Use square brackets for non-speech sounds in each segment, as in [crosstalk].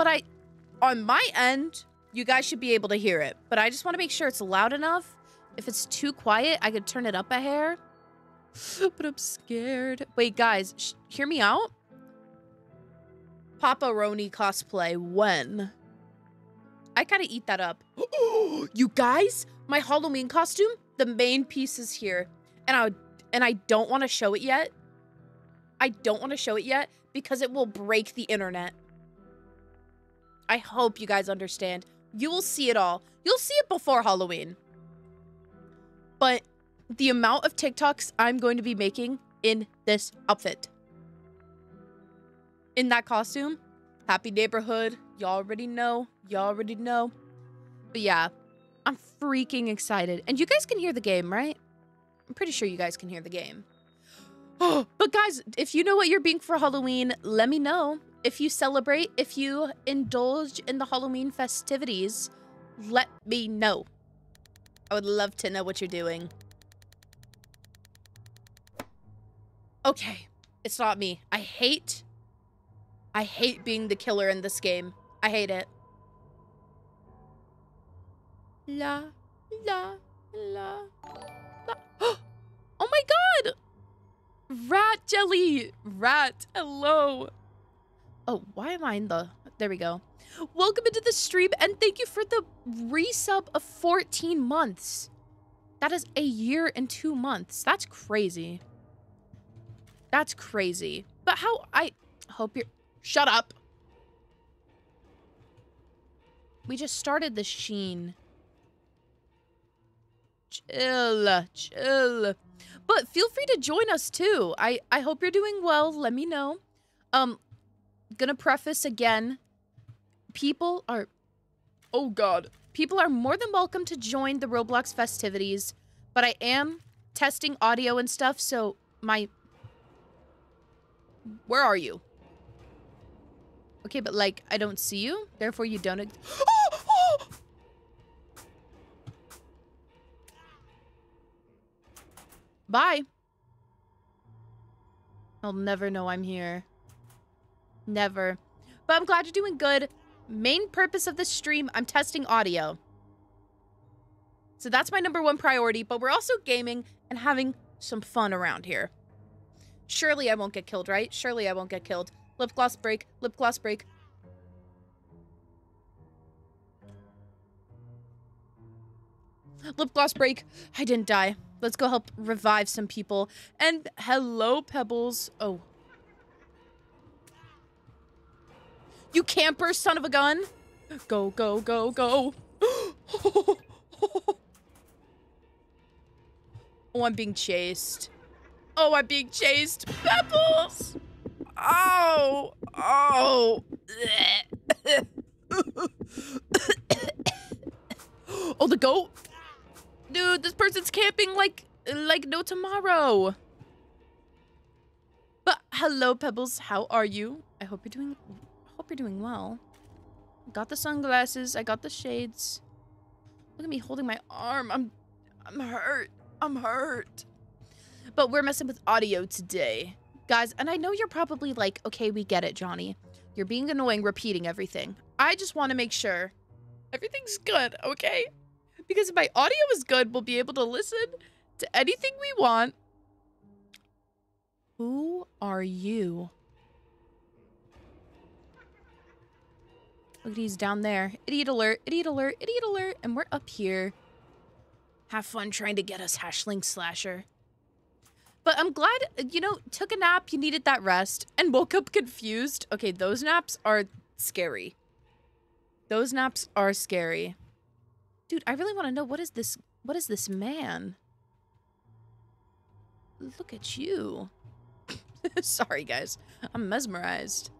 but I, on my end, you guys should be able to hear it. But I just want to make sure it's loud enough. If it's too quiet, I could turn it up a hair. [laughs] but I'm scared. Wait, guys, hear me out. Papa Roni cosplay when? I gotta eat that up. [gasps] you guys, my Halloween costume, the main piece is here. And I and I don't want to show it yet. I don't want to show it yet because it will break the internet. I hope you guys understand. You will see it all. You'll see it before Halloween. But the amount of TikToks I'm going to be making in this outfit. In that costume. Happy neighborhood. Y'all already know. Y'all already know. But yeah, I'm freaking excited. And you guys can hear the game, right? I'm pretty sure you guys can hear the game. [gasps] but guys, if you know what you're being for Halloween, let me know. If you celebrate, if you indulge in the Halloween festivities, let me know. I would love to know what you're doing. Okay, it's not me. I hate... I hate being the killer in this game. I hate it. La, la, la, la. [gasps] oh my god! Rat jelly! Rat, hello! Oh, why am I in the... There we go. Welcome into the stream, and thank you for the resub of 14 months. That is a year and two months. That's crazy. That's crazy. But how... I hope you're... Shut up! We just started the sheen. Chill. Chill. But feel free to join us, too. I, I hope you're doing well. Let me know. Um, gonna preface again. People are... Oh, God. People are more than welcome to join the Roblox festivities, but I am testing audio and stuff, so my... Where are you? Okay, but, like, I don't see you, therefore you don't... [gasps] Bye. I'll never know I'm here. Never. But I'm glad you're doing good. Main purpose of the stream, I'm testing audio. So that's my number one priority, but we're also gaming and having some fun around here. Surely I won't get killed, right? Surely I won't get killed. Lip gloss break, lip gloss break. Lip gloss break. I didn't die. Let's go help revive some people. And hello, Pebbles. Oh, You camper, son of a gun. Go, go, go, go. [gasps] oh, I'm being chased. Oh, I'm being chased. Pebbles! Oh! Oh! [coughs] oh, the goat? Dude, this person's camping like, like no tomorrow. But hello, Pebbles. How are you? I hope you're doing doing well. Got the sunglasses. I got the shades. Look at me holding my arm. I'm, I'm hurt. I'm hurt. But we're messing with audio today. Guys, and I know you're probably like, okay, we get it, Jonni. You're being annoying repeating everything. I just want to make sure everything's good, okay? Because if my audio is good, we'll be able to listen to anything we want. Who are you? Look, he's down there. Idiot alert, idiot alert, idiot alert. And we're up here. Have fun trying to get us hashling slasher. But I'm glad, you know, took a nap, you needed that rest, and woke up confused. Okay, those naps are scary. Those naps are scary. Dude, I really want to know, what is this, what is this man? Look at you. [laughs] Sorry, guys. I'm mesmerized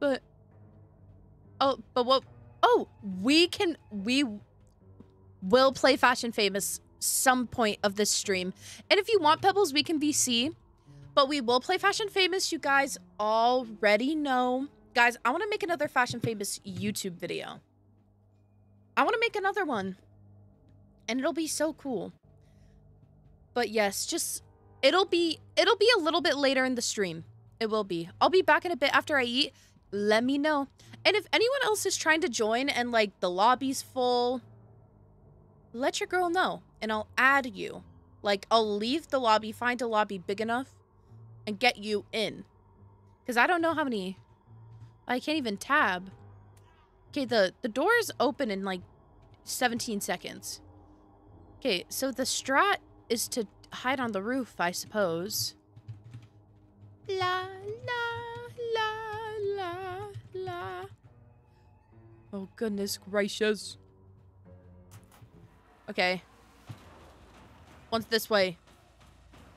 but oh but what oh we can we will play fashion famous some point of this stream. And if you want pebbles we can vc but we will play fashion famous. You guys already know. Guys i want to make another fashion famous youtube video. I want to make another one. And it'll be so cool But yes, just it'll be it'll be a little bit later in the stream. It will be. I'll be back in a bit after I eat. Let me know. And if anyone else is trying to join and like the lobby's full, let your girl know and I'll add you. Like I'll leave the lobby, find a lobby big enough and get you in. Cuz I don't know how many I can't even tab. Okay, the the door is open in like 17 seconds. Okay, so the strat is to hide on the roof, I suppose. La la la la la. Oh goodness gracious. Okay. One's this way.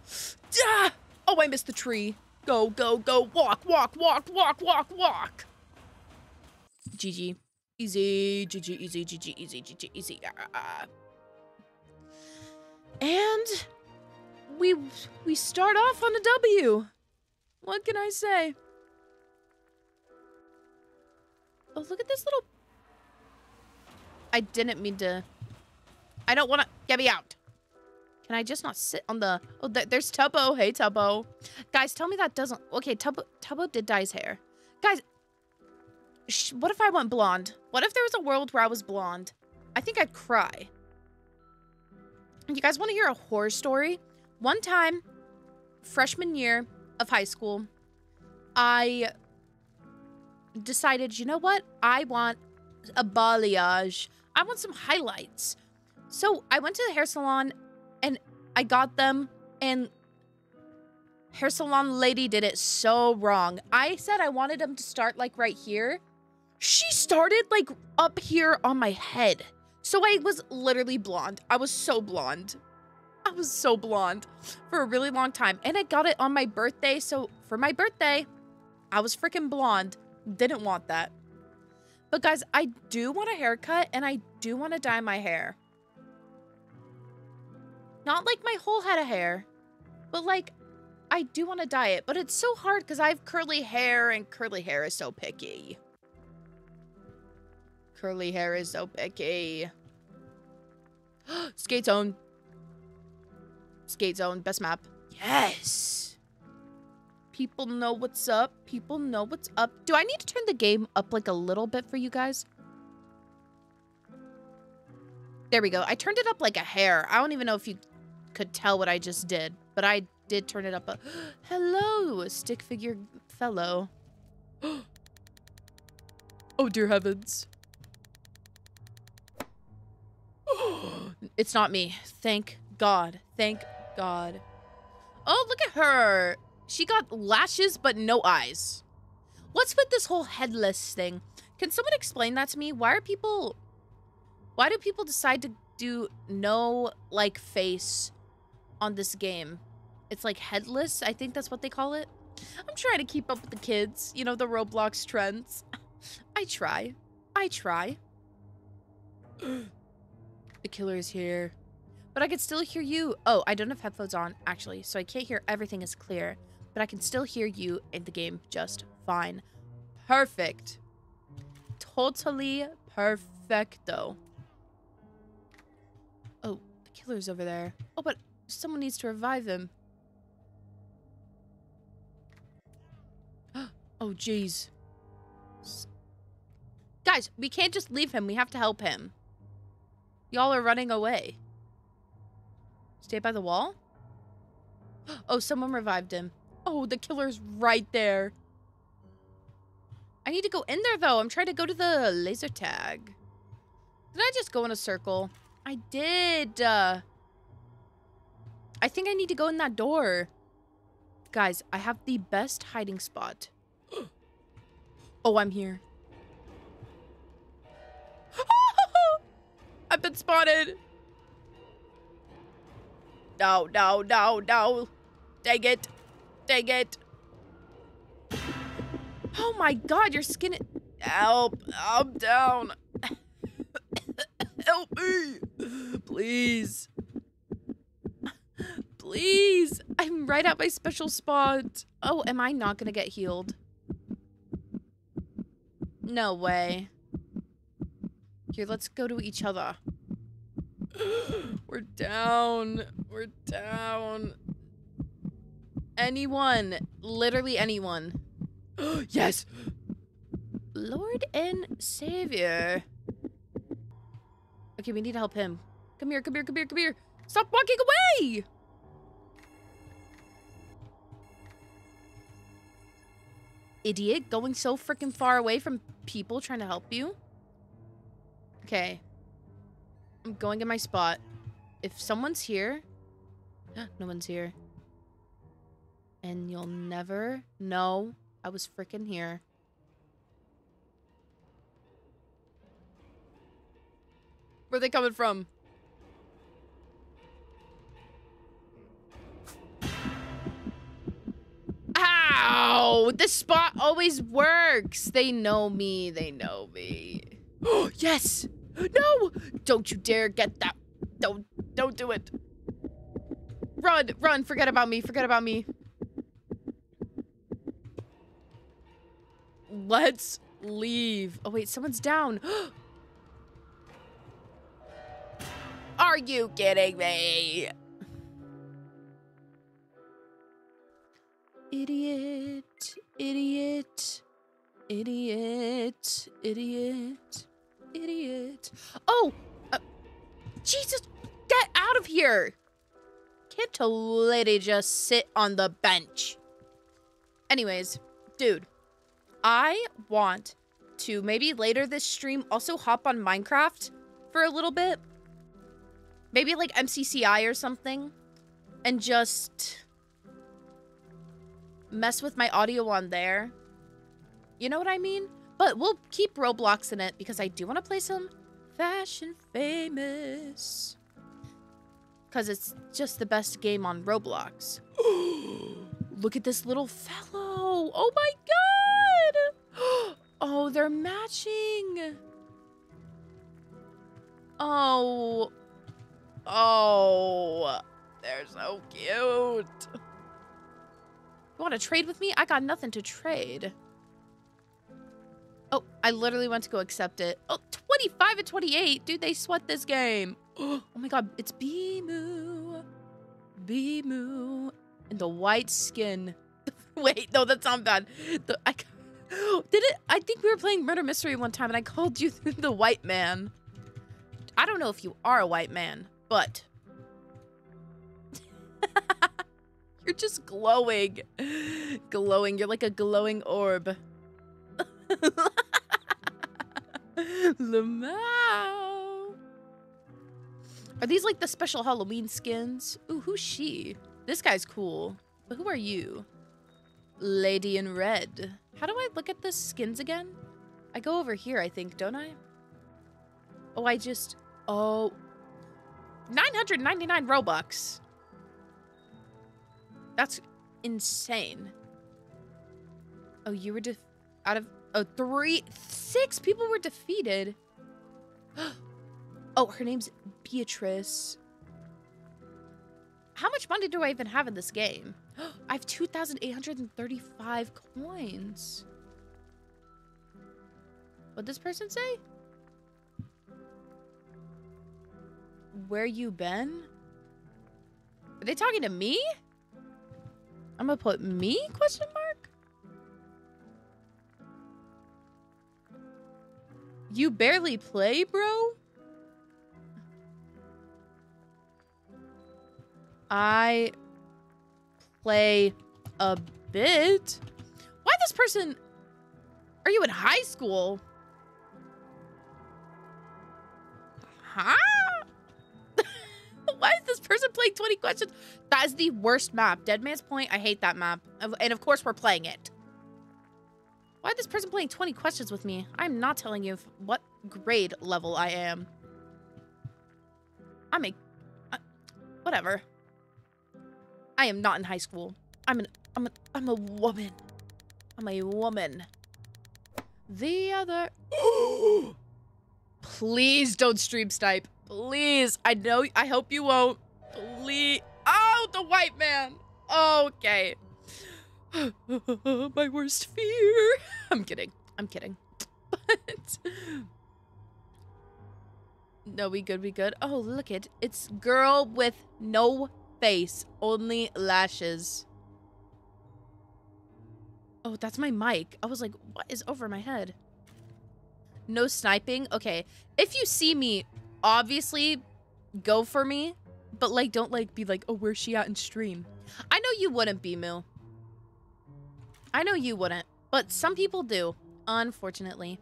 [gasps] Ah! Oh, I missed the tree. Go, go, go. Walk, walk, walk, walk, walk, walk. GG. Easy, GG, easy, GG, easy, GG, easy. Ah. And we we start off on a W. What can I say? Oh, look at this little... I didn't mean to... I don't want to... Get me out. Can I just not sit on the... Oh, th there's Tubbo. Hey, Tubbo. Guys, tell me that doesn't... Okay, Tubbo, Tubbo did dye his hair. Guys, what if I went blonde? What if there was a world where I was blonde? I think I'd cry. You guys want to hear a horror story? One time, freshman year of high school, I decided, you know what? I want a balayage. I want some highlights. So I went to the hair salon and I got them and hair salon lady did it so wrong. I said I wanted them to start like right here. She started like up here on my head. So I was literally blonde. I was so blonde. I was so blonde for a really long time. And I got it on my birthday. So for my birthday, I was freaking blonde. Didn't want that. But guys, I do want a haircut and I do want to dye my hair. Not like my whole head of hair, but like I do want to dye it. But it's so hard because I have curly hair and curly hair is so picky. Curly hair is so picky. [gasps] Skate zone. Skate zone, best map. Yes. People know what's up. People know what's up. Do I need to turn the game up like a little bit for you guys? There we go. I turned it up like a hair. I don't even know if you could tell what I just did, but I did turn it up. A [gasps] Hello, stick figure fellow. [gasps] oh, dear heavens. [gasps] it's not me. Thank God. Thank God. Oh, look at her. She got lashes, but no eyes. What's with this whole headless thing? Can someone explain that to me? Why are people... Why do people decide to do no, like, face on this game? It's, like, headless? I think that's what they call it. I'm trying to keep up with the kids. You know, the Roblox trends. [laughs] I try. I try. [gasps] [gasps] the killer is here. But I can still hear you. Oh, I don't have headphones on, actually, so I can't hear everything is clear. But I can still hear you in the game just fine. Perfect. Totally perfecto. Oh, the killer's over there. Oh, but someone needs to revive him. [gasps] oh, jeez. Guys, we can't just leave him. We have to help him. Y'all are running away. Stay by the wall? [gasps] Oh, someone revived him. Oh, the killer's right there. I need to go in there, though. I'm trying to go to the laser tag. Did I just go in a circle? I did. Uh, I think I need to go in that door. Guys, I have the best hiding spot. [gasps] oh, I'm here. [gasps] I've been spotted. No, no, no, no. Dang it. Dang it. Oh my god, your skin... Help. I'm down. [coughs] Help me. Please. Please. I'm right at my special spot. Oh, am I not going to get healed? No way. Here, let's go to each other. [laughs] We're down. We're down. Anyone. Literally anyone. [gasps] yes! Lord and Savior. Okay, we need to help him. Come here, come here, come here, come here. Stop walking away! Idiot, going so freaking far away from people trying to help you. Okay. I'm going in my spot. If someone's here... [gasps] no one's here. And you'll never know I was freaking here. Where are they coming from? Ow! This spot always works. They know me. They know me. Oh, [gasps] yes! No! Don't you dare get that. Don't, don't do it. Run, run. Forget about me. Forget about me. Let's leave. Oh, wait. Someone's down. [gasps] Are you kidding me? Idiot, idiot, idiot, idiot, idiot. Oh, uh, Jesus, get out of here. Can't a lady just sit on the bench? Anyways, dude, I want to maybe later this stream also hop on Minecraft for a little bit Maybe like MCCI or something. And just mess with my audio on there. You know what I mean? But we'll keep Roblox in it because I do want to play some Fashion Famous. Because it's just the best game on Roblox. [gasps] Look at this little fellow. Oh my god. [gasps] Oh, they're matching. Oh, Oh, they're so cute. You want to trade with me? I got nothing to trade. Oh, I literally went to go accept it. Oh, 25 and 28. Dude, they sweat this game. [gasps] Oh my god, it's Bimu. Bimu. And the white skin. [laughs] Wait, no, that's not bad. The, I, [gasps] did it? I think we were playing Murder Mystery one time and I [laughs] called you [laughs] the white man. I don't know if you are a white man, but you're just glowing. Glowing. You're like a glowing orb. [laughs] Lamau. Are these like the special Halloween skins? Ooh, who's she? This guy's cool. But who are you? Lady in red. How do I look at the skins again? I go over here, I think, don't I? Oh, I just... Oh, 999 Robux. That's insane. Oh, you were out of oh three six people were defeated. [gasps] oh, her name's Beatrice. How much money do I even have in this game? [gasps] I have 2,835 coins. What'd this person say? where you been? Are they talking to me? I'm gonna put me question mark? You barely play, bro? I play a bit. Why this person? Are you in high school? Huh? [laughs] Why is this person playing 20 questions? That is the worst map. Dead Man's Point, I hate that map. And of course we're playing it. Why is this person playing 20 questions with me? I'm not telling you what grade level I am. I'm a... Uh, whatever. I am not in high school. I'm an... I'm a... I'm a woman. I'm a woman. The other... [gasps] Please don't stream snipe. Please. I know. I hope you won't. Please. Oh, the white man. Okay. [gasps] My worst fear. [laughs] I'm kidding. I'm kidding. [laughs] But No, we good, we good. Oh, look it. It's girl with no face, only lashes. Oh, that's my mic. I was like, what is over my head? No sniping? Okay. If you see me, obviously, go for me. But, like, don't, like, be like, oh, where's she at in stream? I know you wouldn't be, Moo. I know you wouldn't. But some people do, unfortunately.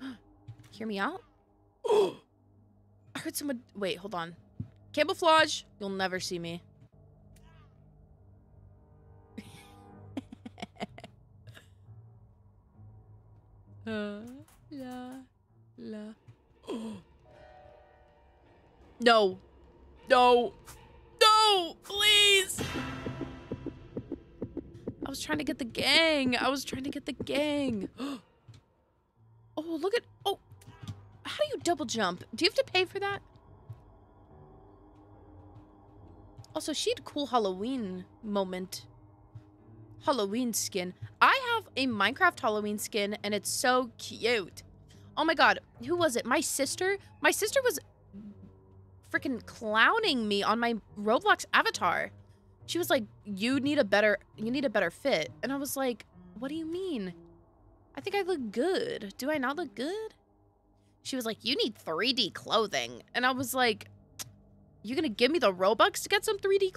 [gasps] Hear me out? [gasps] I heard someone... Wait, hold on. Camouflage, you'll never see me. [laughs] uh, la, la. [gasps] no. No. No, please. Was trying to get the gang. I was trying to get the gang. [gasps] oh, look at... Oh, how do you double jump? Do you have to pay for that? Also, she had cool Halloween moment. Halloween skin. I have a Minecraft Halloween skin, and it's so cute. Oh my god, who was it? My sister? My sister was freaking clowning me on my Roblox avatar. She was like, "You need a better, you need a better fit," and I was like, "What do you mean? I think I look good. Do I not look good?" She was like, "You need 3D clothing," and I was like, "You gonna give me the Robux to get some 3D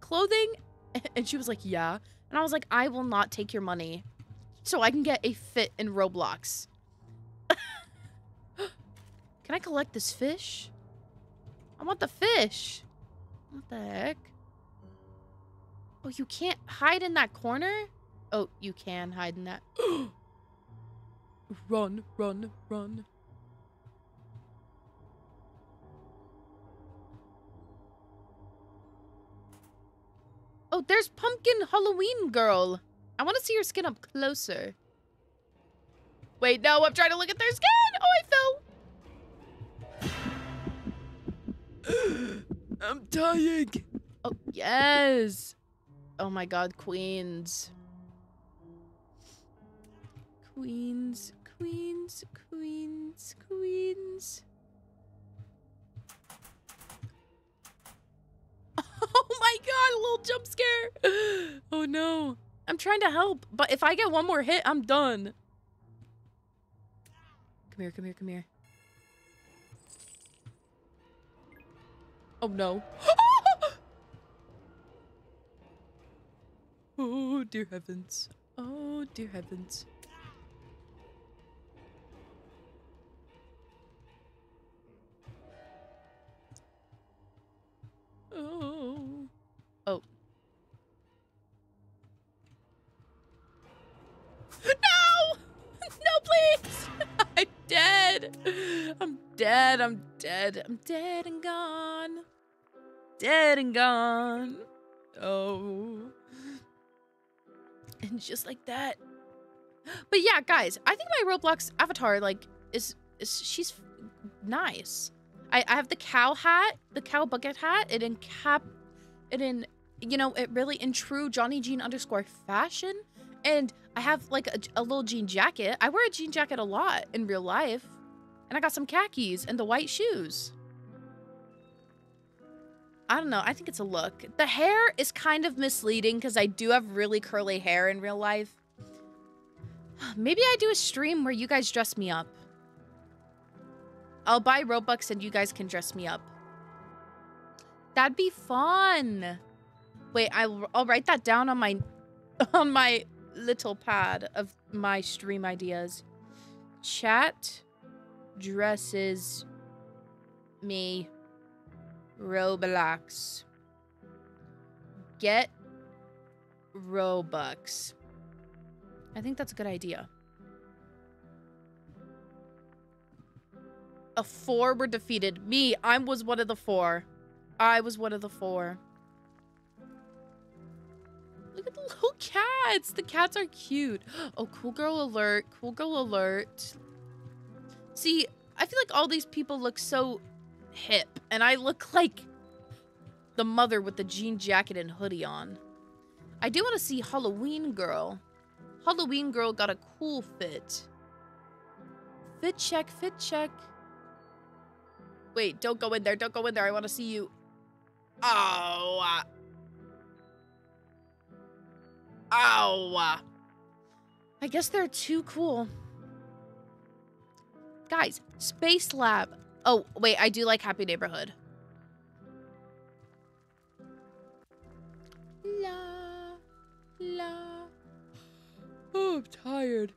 clothing?" [laughs] And she was like, "Yeah," and I was like, "I will not take your money, so I can get a fit in Roblox." [laughs] can I collect this fish? I want the fish. What the heck? Oh, you can't hide in that corner? Oh, you can hide in that. [gasps] run, run, run. Oh, there's Pumpkin Halloween Girl. I want to see her skin up closer. Wait, no, I'm trying to look at their skin. Oh, I fell. [gasps] I'm dying. Oh, yes. Oh my god, queens. Queens, queens, queens, queens. [laughs] Oh my god, a little jump scare. [gasps] Oh no. I'm trying to help, but if I get one more hit, I'm done. Come here, come here, come here. Oh no. [gasps] Oh dear heavens. Oh, dear heavens. Oh. Oh. No! [laughs] No, please! [laughs] I'm dead! I'm dead, I'm dead, I'm dead and gone. Dead and gone. Oh. Just like that. [gasps] But yeah, guys, I think my Roblox avatar, like, is, is she's nice. I, I have the cow hat, the cow bucket hat. It in cap, it in, you know, it really in true Jonni Jean underscore fashion. And I have like a, a little jean jacket. I wear a jean jacket a lot in real life. And I got some khakis and the white shoes. I don't know. I think it's a look. The hair is kind of misleading because I do have really curly hair in real life. [sighs] Maybe I do a stream where you guys dress me up. I'll buy Robux and you guys can dress me up. That'd be fun. Wait, I'll, I'll write that down on my [laughs] on my little pad of my stream ideas. Chat dresses me Roblox. Get Robux. I think that's a good idea. A four were defeated. Me, I was one of the four. I was one of the four. Look at the little cats. The cats are cute. [gasps] Oh, cool girl alert. Cool girl alert. See, I feel like all these people look so hip, and I look [laughs] like the mother with the jean jacket and hoodie on. I do want to see Halloween Girl. Halloween Girl got a cool fit. Fit check, fit check. Wait, don't go in there. Don't go in there. I want to see you. Oh. Ow. I guess they're too cool. Guys, Space Lab. Oh, wait, I do like Happy Neighborhood. La, la. Oh, I'm tired.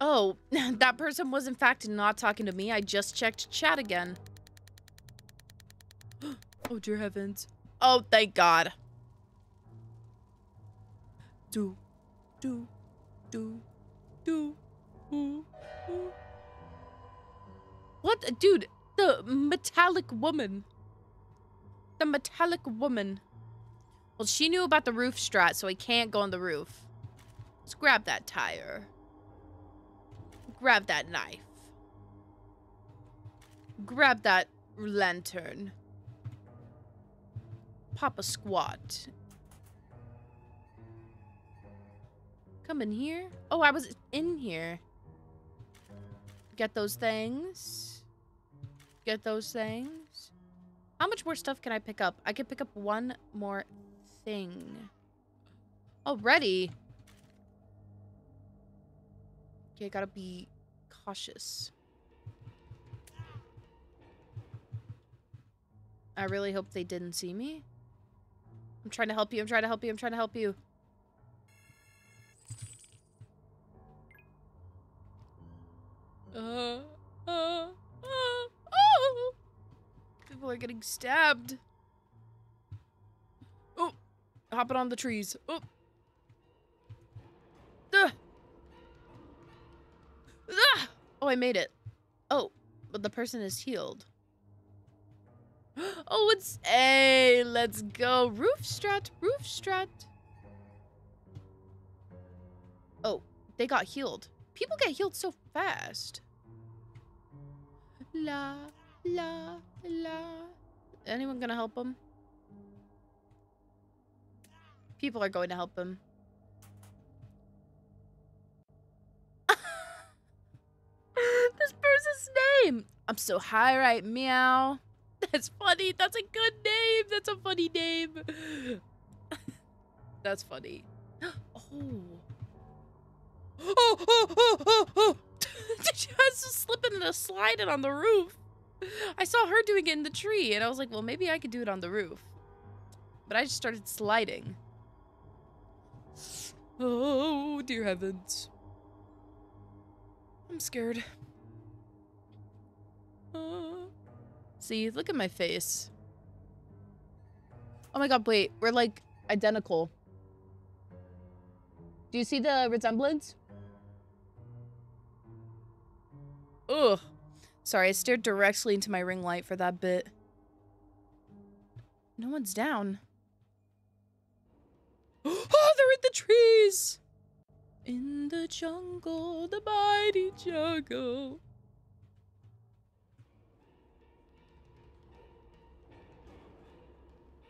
Oh, [laughs] that person was in fact not talking to me. I just checked chat again. [gasps] oh, dear heavens. Oh, thank God. Do, do, do, do, ooh, ooh. What? Dude, the metallic woman. The metallic woman. Well, she knew about the roof strat, so I can't go on the roof. Let's grab that tire. Grab that knife. Grab that lantern. Pop a squat. Come in here. Oh, I was in here. Get those things. Get those things. How much more stuff can I pick up? I can pick up one more thing. Already? Okay, gotta be cautious. I really hope they didn't see me. I'm trying to help you. I'm trying to help you. I'm trying to help you. Uh, uh, uh, [laughs] People are getting stabbed. Oh! Hopping on the trees. Oh! Ugh. Ah! Oh, I made it. Oh, but the person is healed. [gasps] Oh, it's A. Let's go. Roof strat. Roof strat. Oh, they got healed. People get healed so fast. La, la, la. Anyone gonna help him? People are going to help him. [laughs] this person's name. I'm so high right meow. That's funny. That's a good name. That's a funny name. [laughs] That's funny. [gasps] Oh. [gasps] oh. Oh, oh, oh, oh, oh. [laughs] she just slipping and sliding on the roof. I saw her doing it in the tree, and I was like, well, maybe I could do it on the roof. But I just started sliding. Oh, dear heavens. I'm scared. Uh, see, look at my face. Oh my god, wait. We're like identical. Do you see the resemblance? Ugh. Sorry, I stared directly into my ring light for that bit. No one's down. [gasps] Oh, they're in the trees! In the jungle, the mighty jungle.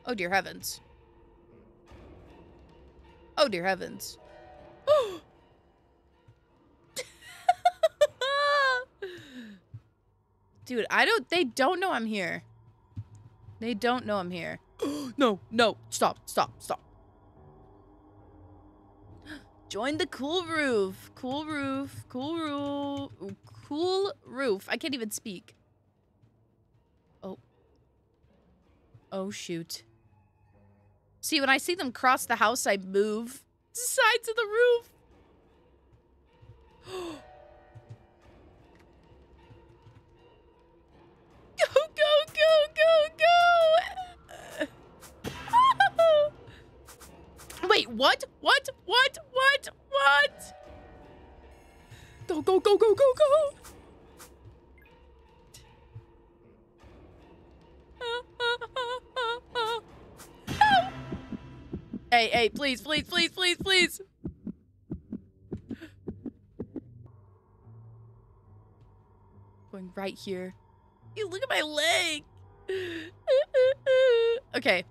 Oh dear heavens. Oh dear heavens. [gasps] Oh, Dude, I don't they don't know I'm here. They don't know I'm here. [gasps] no, no, stop, stop, stop. [gasps] Join the cool roof. Cool roof. Cool roof. Cool roof. I can't even speak. Oh. Oh, shoot. See, when I see them cross the house, I move sides of the roof. [gasps] go, go, go, go, go! [laughs] Wait, what? What? What? What? What? Go, go, go, go, go, go! [laughs] Hey, hey, please, please, please, please, please! Going right here. You look at my leg! [laughs] okay.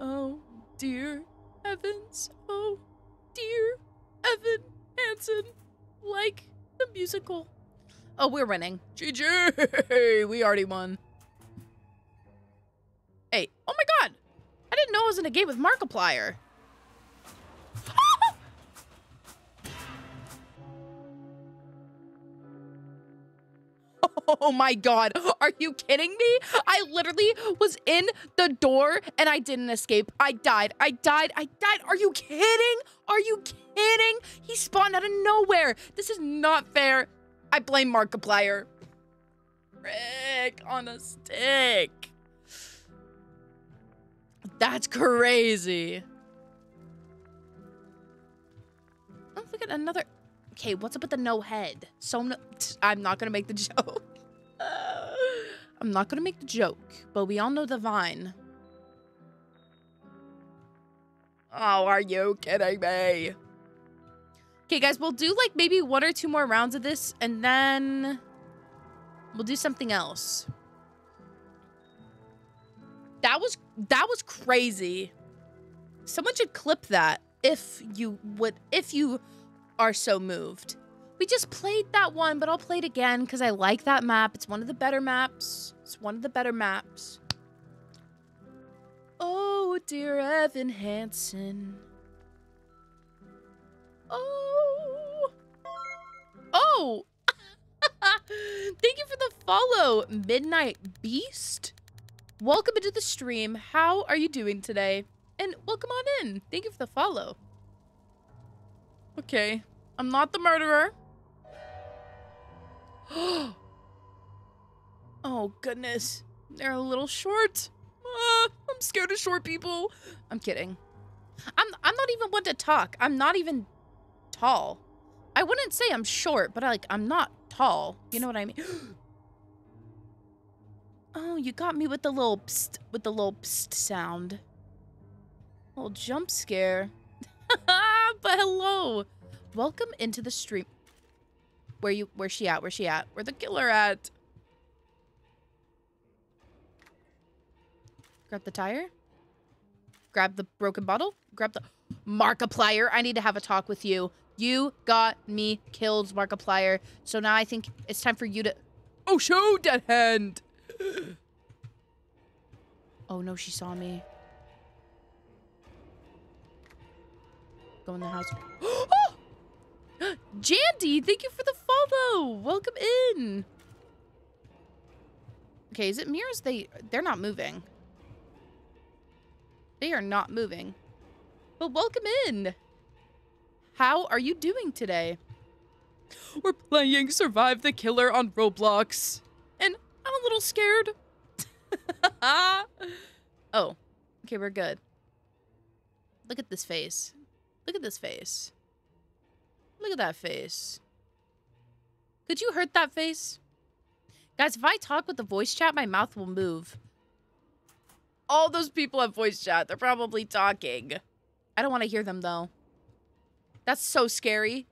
Oh, dear Evans. Oh, dear Evan Hansen. Like the musical. Oh, we're winning. GG! We already won. Hey, oh my god! I didn't know I was in a game with Markiplier. Oh my god. Are you kidding me? I literally was in the door and I didn't escape. I died. I died. I died. Are you kidding? Are you kidding? He spawned out of nowhere. This is not fair. I blame Markiplier. Frick on a stick. That's crazy. Oh, look at another. Okay, what's up with the no head? So no, [laughs] I'm not gonna make the [laughs] joke. I'm not gonna make the joke, but we all know the vine. Oh, are you kidding me? Okay, guys, we'll do like maybe one or two more rounds of this, and then we'll do something else. That was that was crazy. Someone should clip that if you would if you are so moved. We just played that one, but I'll play it again because I like that map. It's one of the better maps. It's one of the better maps. Oh, dear Evan Hansen. Oh. Oh. [laughs] Thank you for the follow, Midnight Beast. Welcome into the stream. How are you doing today? And welcome on in. Thank you for the follow. Okay. I'm not the murderer. [gasps] oh, goodness. They're a little short. Uh, I'm scared of short people. I'm kidding. I'm, I'm not even one to talk. I'm not even tall. I wouldn't say I'm short, but I, like I'm not tall. You know what I mean? [gasps] oh, you got me with the little psst, with the little psst sound. Little jump scare. [laughs] but hello. Welcome into the stream. Where you where's she at? Where's she at? Where the killer at? Grab the tire. Grab the broken bottle. Grab the Markiplier. I need to have a talk with you. You got me killed, Markiplier. So now I think it's time for you to... Oh, show, dead hand! [gasps] oh, no, she saw me. Go in the house. [gasps] [gasps] Jandy, thank you for the follow. Welcome in. Okay, is it mirrors? They, they're not moving. They are not moving. But welcome in. How are you doing today? [gasps] We're playing Survive the Killer on Roblox. And I'm a little scared. [laughs] oh, okay, we're good. Look at this face. Look at this face. Look at that face. Could you hurt that face? Guys, if I talk with the voice chat, my mouth will move. All those people have voice chat. They're probably talking. I don't want to hear them, though. That's so scary.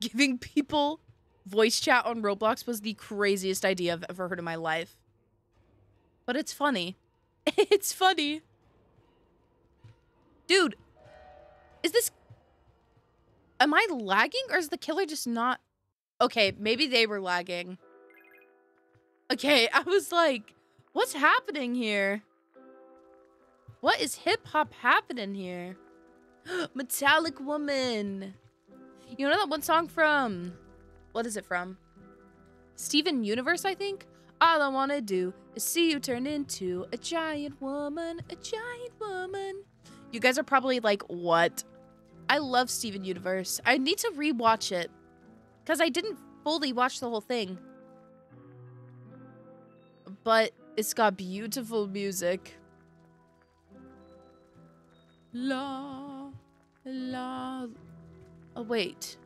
Giving people voice chat on Roblox was the craziest idea I've ever heard in my life. But it's funny. [laughs] it's funny. Dude, is this Am I lagging or is the killer just not... Okay, maybe they were lagging. Okay, [laughs] I was like, what's happening here? What is hip-hop happening here? [gasps] Metallic Woman. You know that one song from... What is it from? Steven Universe, I think? All I want to do is see you turn into a giant woman, a giant woman. You guys are probably like, what? I love Steven Universe. I need to rewatch it because I didn't fully watch the whole thing. But it's got beautiful music. La, la. Oh, wait.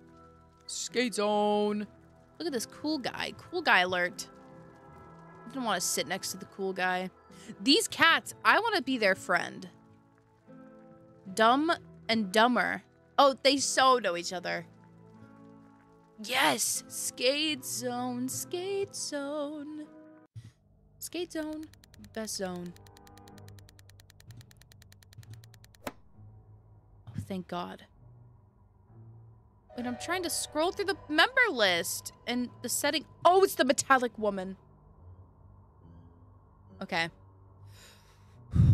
Skate zone. Look at this cool guy. Cool guy alert. I didn't want to sit next to the cool guy. These cats, I want to be their friend. Dumb and Dumber. Oh, they so know each other. Yes! Skate zone, skate zone. Skate zone, best zone. Oh, thank God. And I'm trying to scroll through the member list and the setting. Oh, it's the metallic woman. Okay. [sighs]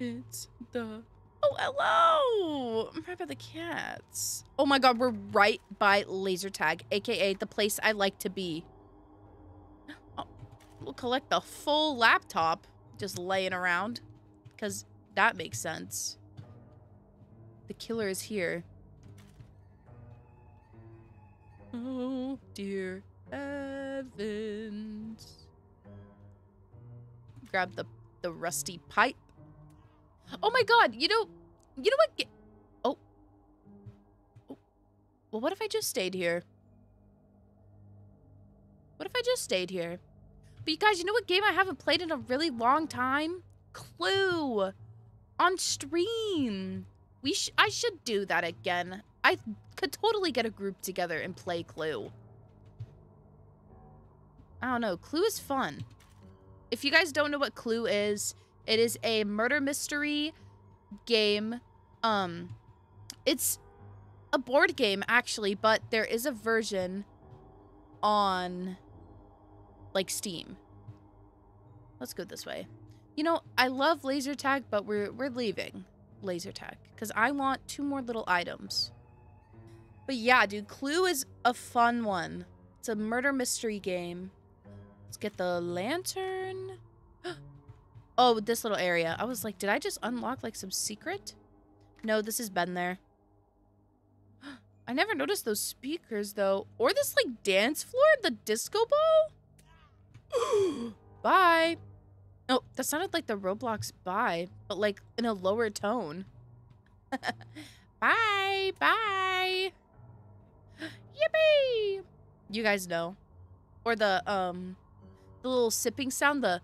It's the. Oh, hello! I'm right by the cats. Oh my god, we're right by laser tag, aka the place I like to be. Oh, we'll collect the full laptop just laying around. Because that makes sense. The killer is here. Oh, dear Evans. Grab the, the rusty pipe. Oh my god, you know, you know what? Oh. oh. Well, what if I just stayed here? What if I just stayed here? But you guys, you know what game I haven't played in a really long time? Clue. On stream. We sh I should do that again. I could totally get a group together and play Clue. I don't know. Clue is fun. If you guys don't know what Clue is, it is a murder mystery game. Um, it's a board game actually, but there is a version on like Steam. Let's go this way. You know, I love laser tag, but we're we're leaving laser tag because I want two more little items. But yeah, dude, Clue is a fun one. It's a murder mystery game. Let's get the lantern. Oh, this little area. I was like, did I just unlock like some secret? No, this has been there. [gasps] I never noticed those speakers though. Or this like dance floor, the disco ball. [gasps] Bye. Oh, that sounded like the Roblox bye, but like in a lower tone. [laughs] bye, bye. [gasps] Yippee! You guys know. Or the, um, the little sipping sound, the,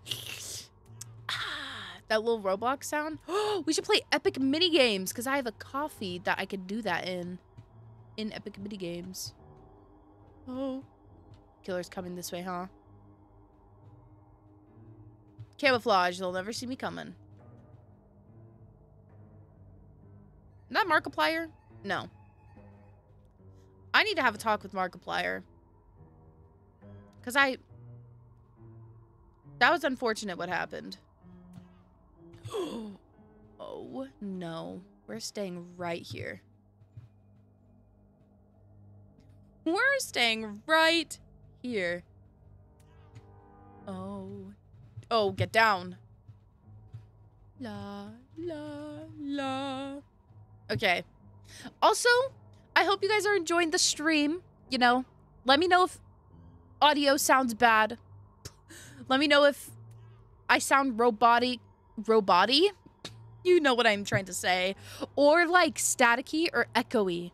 that little Roblox sound. [gasps] we should play epic mini games because I have a coffee that I could do that in, in epic mini games. Oh. Killer's coming this way, huh? Camouflage, they'll never see me coming. That Markiplier? No. I need to have a talk with Markiplier. Because I... That was unfortunate what happened. [gasps] oh, no. We're staying right here. We're staying right here. Oh, Oh, get down. La, la, la. Okay. Also, I hope you guys are enjoying the stream. You know, let me know if audio sounds bad. Let me know if I sound robotic. Roboty? You know what I'm trying to say. Or like staticky or echoey.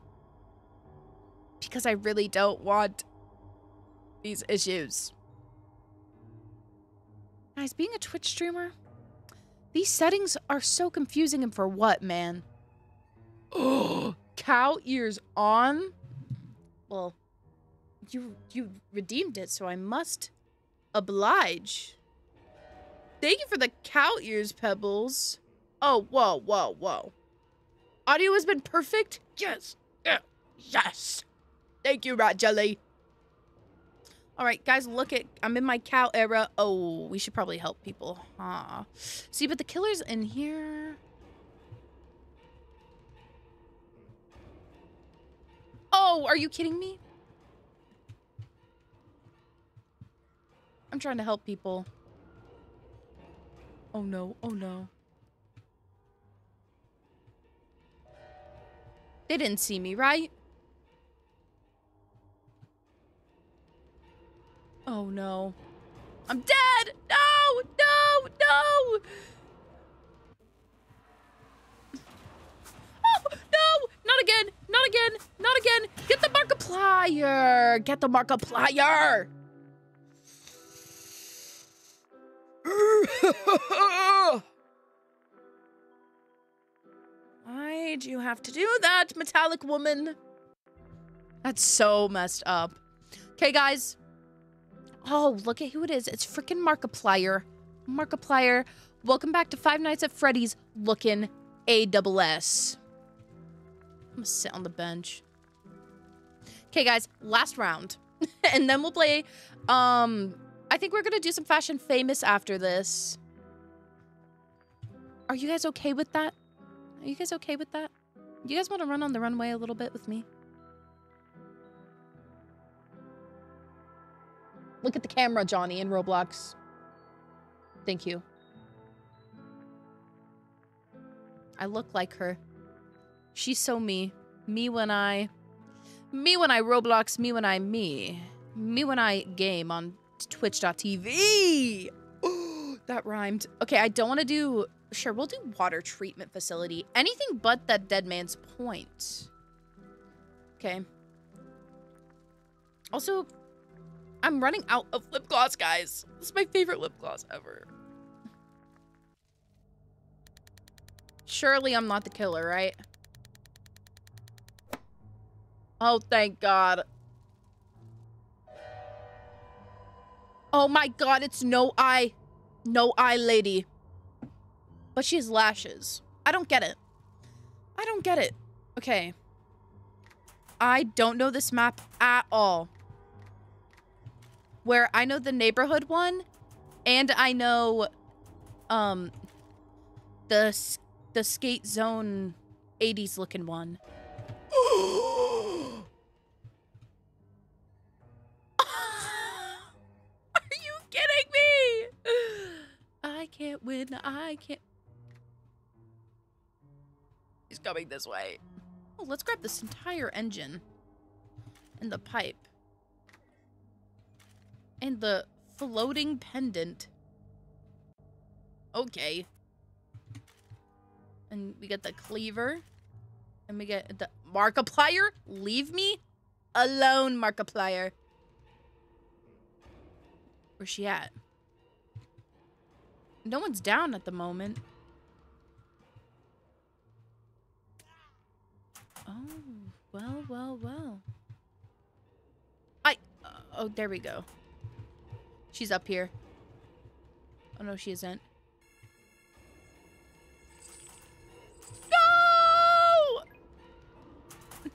Because I really don't want these issues. Guys, being a Twitch streamer, these settings are so confusing and for what, man? Oh, [gasps] cow ears on? Well, you you redeemed it, so I must oblige. Thank you for the cow ears, Pebbles. Oh, whoa, whoa, whoa. Audio has been perfect? Yes. Yeah. Yes. Thank you, Rat Jelly. All right, guys, look at... I'm in my cow era. Oh, we should probably help people. Huh. See, but the killer's in here. Oh, are you kidding me? I'm trying to help people. Oh, no. Oh, no. They didn't see me, right? Oh no. I'm dead! No! No! No! Oh, no! Not again! Not again! Not again! Get the Markiplier! Get the Markiplier! Why'd you have to do that, metallic woman? That's so messed up. Okay, guys. Oh, look at who it is. It's freaking Markiplier. Markiplier. Welcome back to Five Nights at Freddy's looking A-double-S. I'm gonna sit on the bench. Okay, guys, last round. [laughs] and then we'll play, um, I think we're gonna do some Fashion Famous after this. Are you guys okay with that? Are you guys okay with that? You guys want to run on the runway a little bit with me? Look at the camera, Jonni, in Roblox. Thank you. I look like her. She's so me. Me when I... Me when I Roblox, me when I me. Me when I game on twitch.tv. [gasps] that rhymed. Okay, I don't want to do... Sure, we'll do water treatment facility. Anything but that dead man's point. Okay. Also, I'm running out of lip gloss, guys. This is my favorite lip gloss ever. Surely I'm not the killer, right? Oh, thank God. Oh my God, it's no eye. No eye lady. But she has lashes. I don't get it. I don't get it. Okay. I don't know this map at all where I know the neighborhood one and I know um the the skate zone 80s looking one. [gasps] [gasps] [gasps] [laughs] I can't win. I can't. He's coming this way. Oh, let's grab this entire engine and the pipe and the floating pendant. Okay. And we get the cleaver. And we get the Markiplier. Leave me alone, Markiplier. Where's she at? No one's down at the moment. Oh, well, well, well. I... Uh, oh, there we go. She's up here. Oh, no, she isn't. No! [laughs]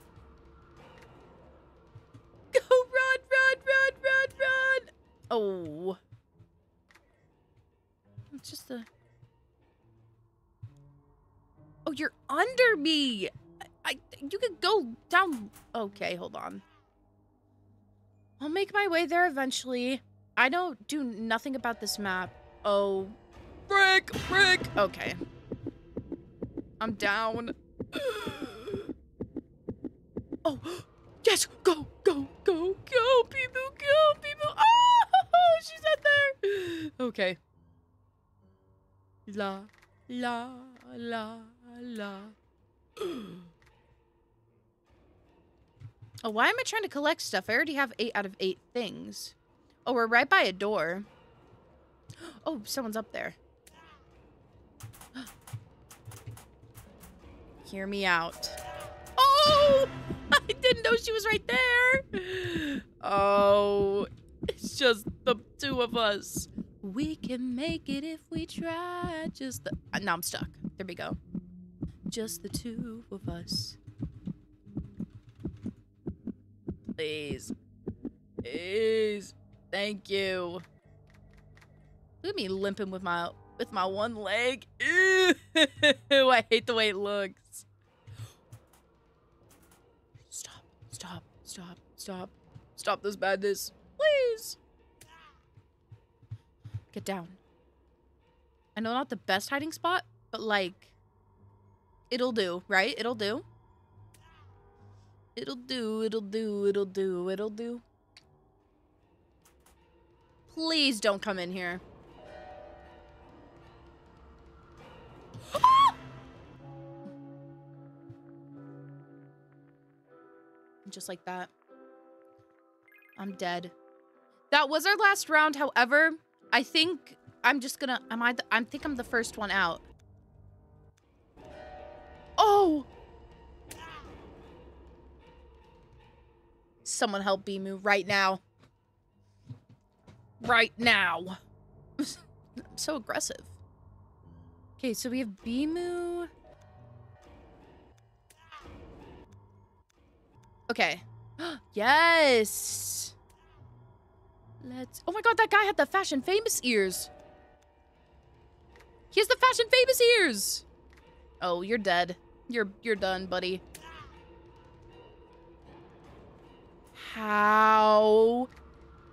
Go, run, run, run, run, run! Oh. It's just a... Oh, you're under me! I, I, you could go down... Okay, hold on. I'll make my way there eventually. I don't do nothing about this map. Oh, brick, brick. Okay. I'm down. [gasps] oh, [gasps] yes, go, go, go, go, people, go, people. Oh, ah! [laughs] she's out there. [gasps] Okay. La, la, la, la. Oh, why am I trying to collect stuff? I already have eight out of eight things. Oh, we're right by a door. Oh, someone's up there. [gasps] Hear me out. Oh! [laughs] I didn't know she was right there. [gasps] Oh, it's just the two of us. We can make it if we try. Just the. Uh, now I'm stuck. There we go. Just the two of us. Please. Please. Thank you. Look at me limping with my with my one leg. Ew, [laughs] I hate the way it looks. Stop, stop, stop, stop. Stop this madness. Please. Get down. I know not the best hiding spot, but like, it'll do, right? It'll do. It'll do, it'll do, it'll do, it'll do. Please don't come in here. [gasps] Just like that. I'm dead. That was our last round. However, I think I'm just gonna, am I, the, I think I'm the first one out. Oh! Someone help Bimu right now right now. I'm [laughs] so aggressive. Okay, so we have Bimu. Okay. [gasps] yes. Let's. Oh my god, that guy had the fashion famous ears. He has the fashion famous ears. Oh, you're dead. You're you're done, buddy. How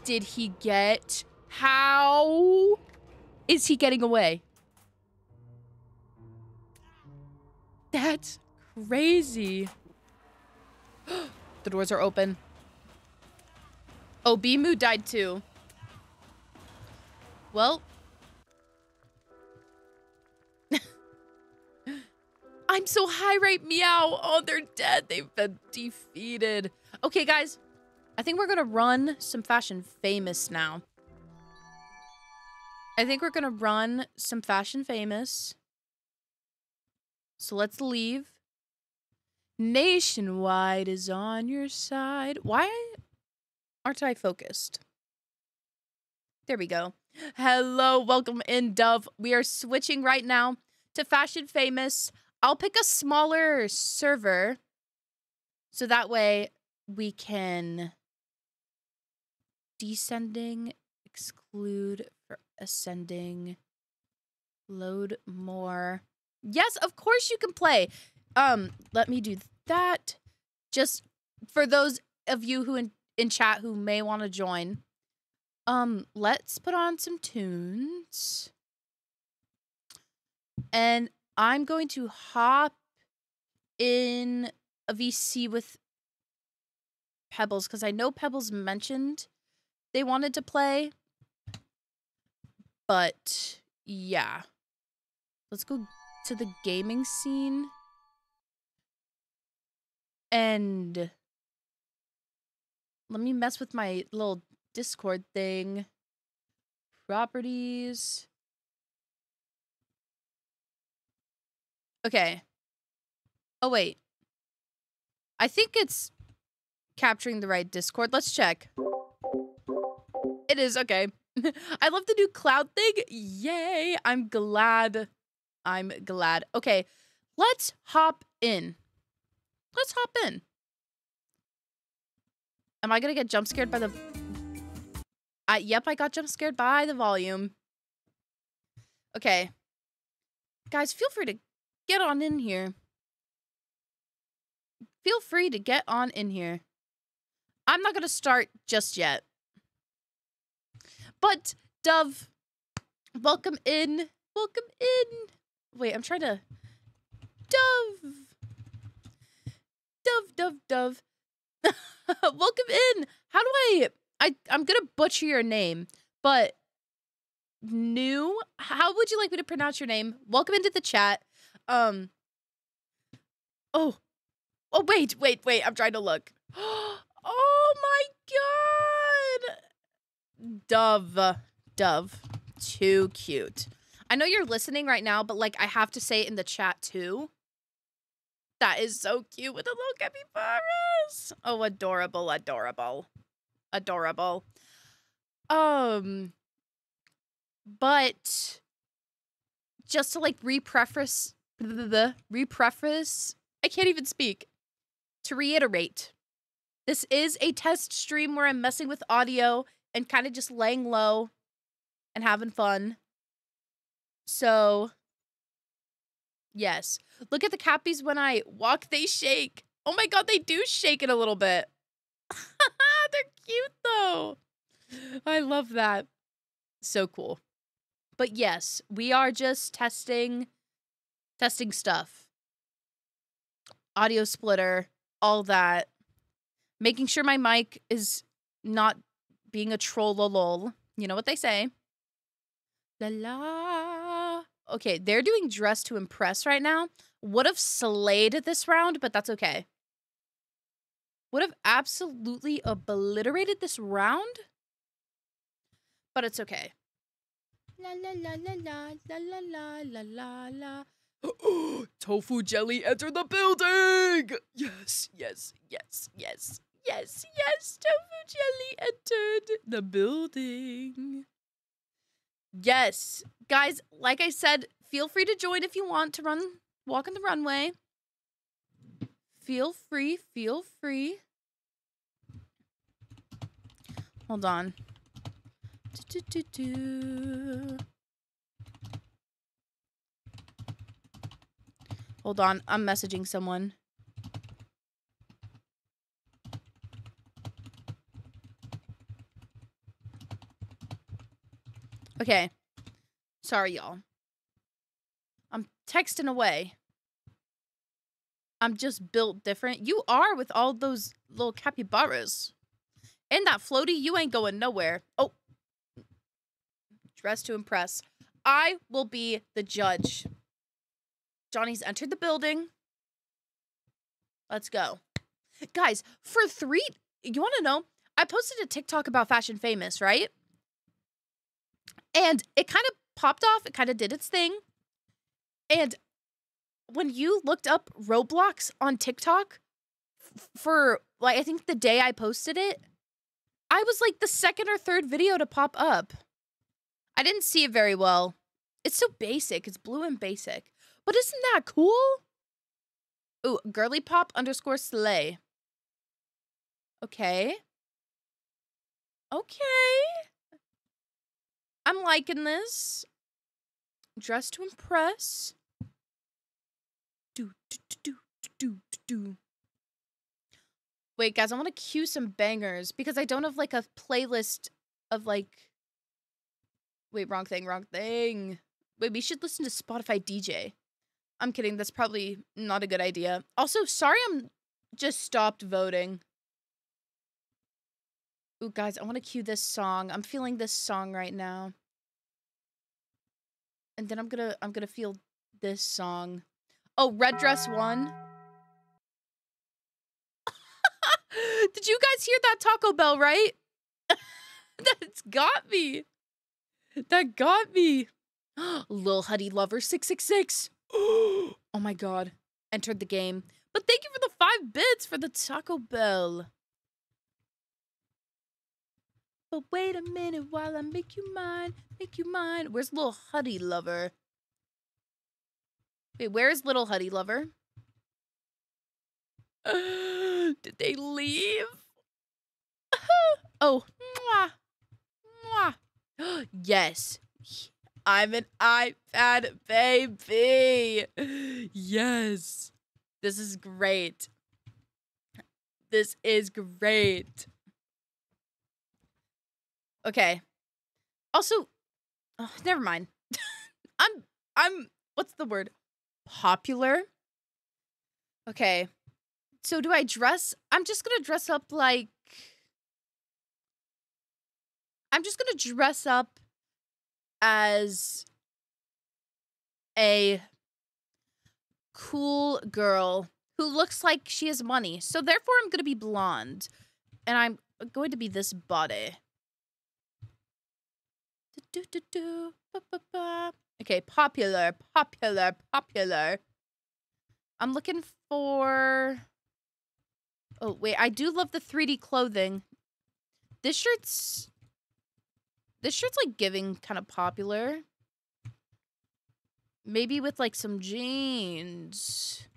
did he get? How is he getting away? That's crazy. [gasps] the doors are open. Oh, Bimu died too. Well. [laughs] I'm so high right meow. Oh, they're dead. They've been defeated. Okay, guys. I think we're going to run some fashion famous now. I think we're going to run some fashion famous. So let's leave. Nationwide is on your side. Why aren't I focused? There we go. Hello, welcome in, Dove. We are switching right now to Fashion Famous. I'll pick a smaller server so that way we can descending, exclude for ascending, load more. Yes, of course you can play. Um, let me do that. Just for those of you who in, chat who may want to join. Um, let's put on some tunes. And I'm going to hop in a VC with Pebbles because I know Pebbles mentioned they wanted to play. But yeah. Let's go to the gaming scene. And let me mess with my little Discord thing. Properties. Okay. Oh, wait. I think it's capturing the right Discord. Let's check. It is, okay. [laughs] I love the new cloud thing. Yay. I'm glad. I'm glad. Okay, let's hop in. Let's hop in. Am I gonna get jump scared by the... Yep, I got jump scared by the volume. Okay. Guys, feel free to get on in here. Feel free to get on in here. I'm not gonna start just yet. But, Dove, welcome in. Welcome in. Wait, I'm trying to... Dove. Dove, dove, dove. [laughs] [laughs] welcome in. How do I... I I'm to butcher your name, but... New? How would you like me to pronounce your name? Welcome into the chat. Um... Oh. Oh, wait, wait, wait. I'm trying to look. [gasps] Oh my god! Dove. Dove. Too cute. I know you're listening right now, but like I have to say it in the chat too. That is so cute with the little capybaras. Oh, adorable, adorable. Adorable. Um but just to like repreface the repreface I can't even speak. To reiterate, this is a test stream where I'm messing with audio and kind of just laying low and having fun. So, yes. Look at the cappies when I walk, they shake. Oh my god, they do shake it a little bit. [laughs] They're cute though. I love that. So cool. But yes, we are just testing testing stuff. Audio splitter, all that. Making sure my mic is not being a troll lol. You know what they say. La la. Okay, they're doing dress to impress right now. Would have slayed this round, but that's okay. Would have absolutely obliterated this round, but it's okay. La la la la la la la la la la la. [gasps] Tofu jelly enter the building! Yes, yes, yes, yes. Yes, yes, Tofu Jelly entered the building. Yes. Guys, like I said, feel free to join if you want to run, walk on the runway. Feel free, feel free. Hold on. Do, do, do, Hold on. I'm messaging someone. Okay. Sorry, y'all. I'm texting away. I'm just built different. You are with all those little capybaras. And that floaty, you ain't going nowhere. Oh. Dress to impress. I will be the judge. Johnny's entered the building. Let's go. Guys, for three, you want to know? I posted a TikTok about Fashion Famous, right? And it kind of popped off. It kind of did its thing. And when you looked up Roblox on TikTok for like I think the day I posted it, I was like the second or third video to pop up. I didn't see it very well. It's so basic. It's blue and basic. But isn't that cool? Ooh, girly pop underscore slay. Okay. Okay. I'm liking this. Dress to impress. Do, do, do, do, do, do. Wait, guys, I want to cue some bangers because I don't have like a playlist of like. Wait, wrong thing, wrong thing. Wait, we should listen to Spotify DJ. I'm kidding. That's probably not a good idea. Also, sorry I'm just stopped voting. Ooh, guys, I want to cue this song. I'm feeling this song right now. And then I'm gonna I'm gonna feel this song. Oh, Red Dress One. [laughs] Did you guys hear that Taco Bell, right? [laughs] That's got me. That got me. [gasps] Lil Huddy Lover 666. [gasps] oh my god. Entered the game. But thank you for the five bits for the Taco Bell. But wait a minute while I make you mine, make you mine. Where's little Huddy Lover? Wait, where's little Huddy Lover? [gasps] Did they leave? [laughs] oh, mwah, mwah. [gasps] yes, I'm an iPad baby. [gasps] Yes, this is great. This is great. Okay. Also, oh, never mind. [laughs] I'm I'm what's the word? Popular. Okay. So do I dress? I'm just going to dress up like I'm just going to dress up as a cool girl who looks like she has money. So therefore I'm going to be blonde and I'm going to be this body. Okay, popular, popular, popular. I'm looking for... Oh, wait, I do love the 3D clothing. This shirt's... This shirt's, like, giving kind of popular. Maybe with, like, some jeans.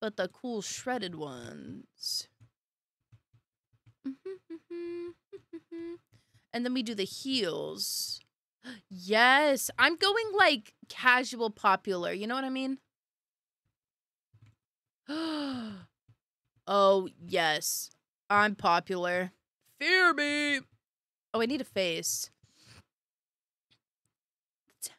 But the cool shredded ones. Mm-hmm, mm-hmm, mm-hmm, and then we do the heels. Yes, I'm going like casual popular. You know what I mean? [gasps] oh, yes. I'm popular. Fear me. Oh, I need a face. [sighs]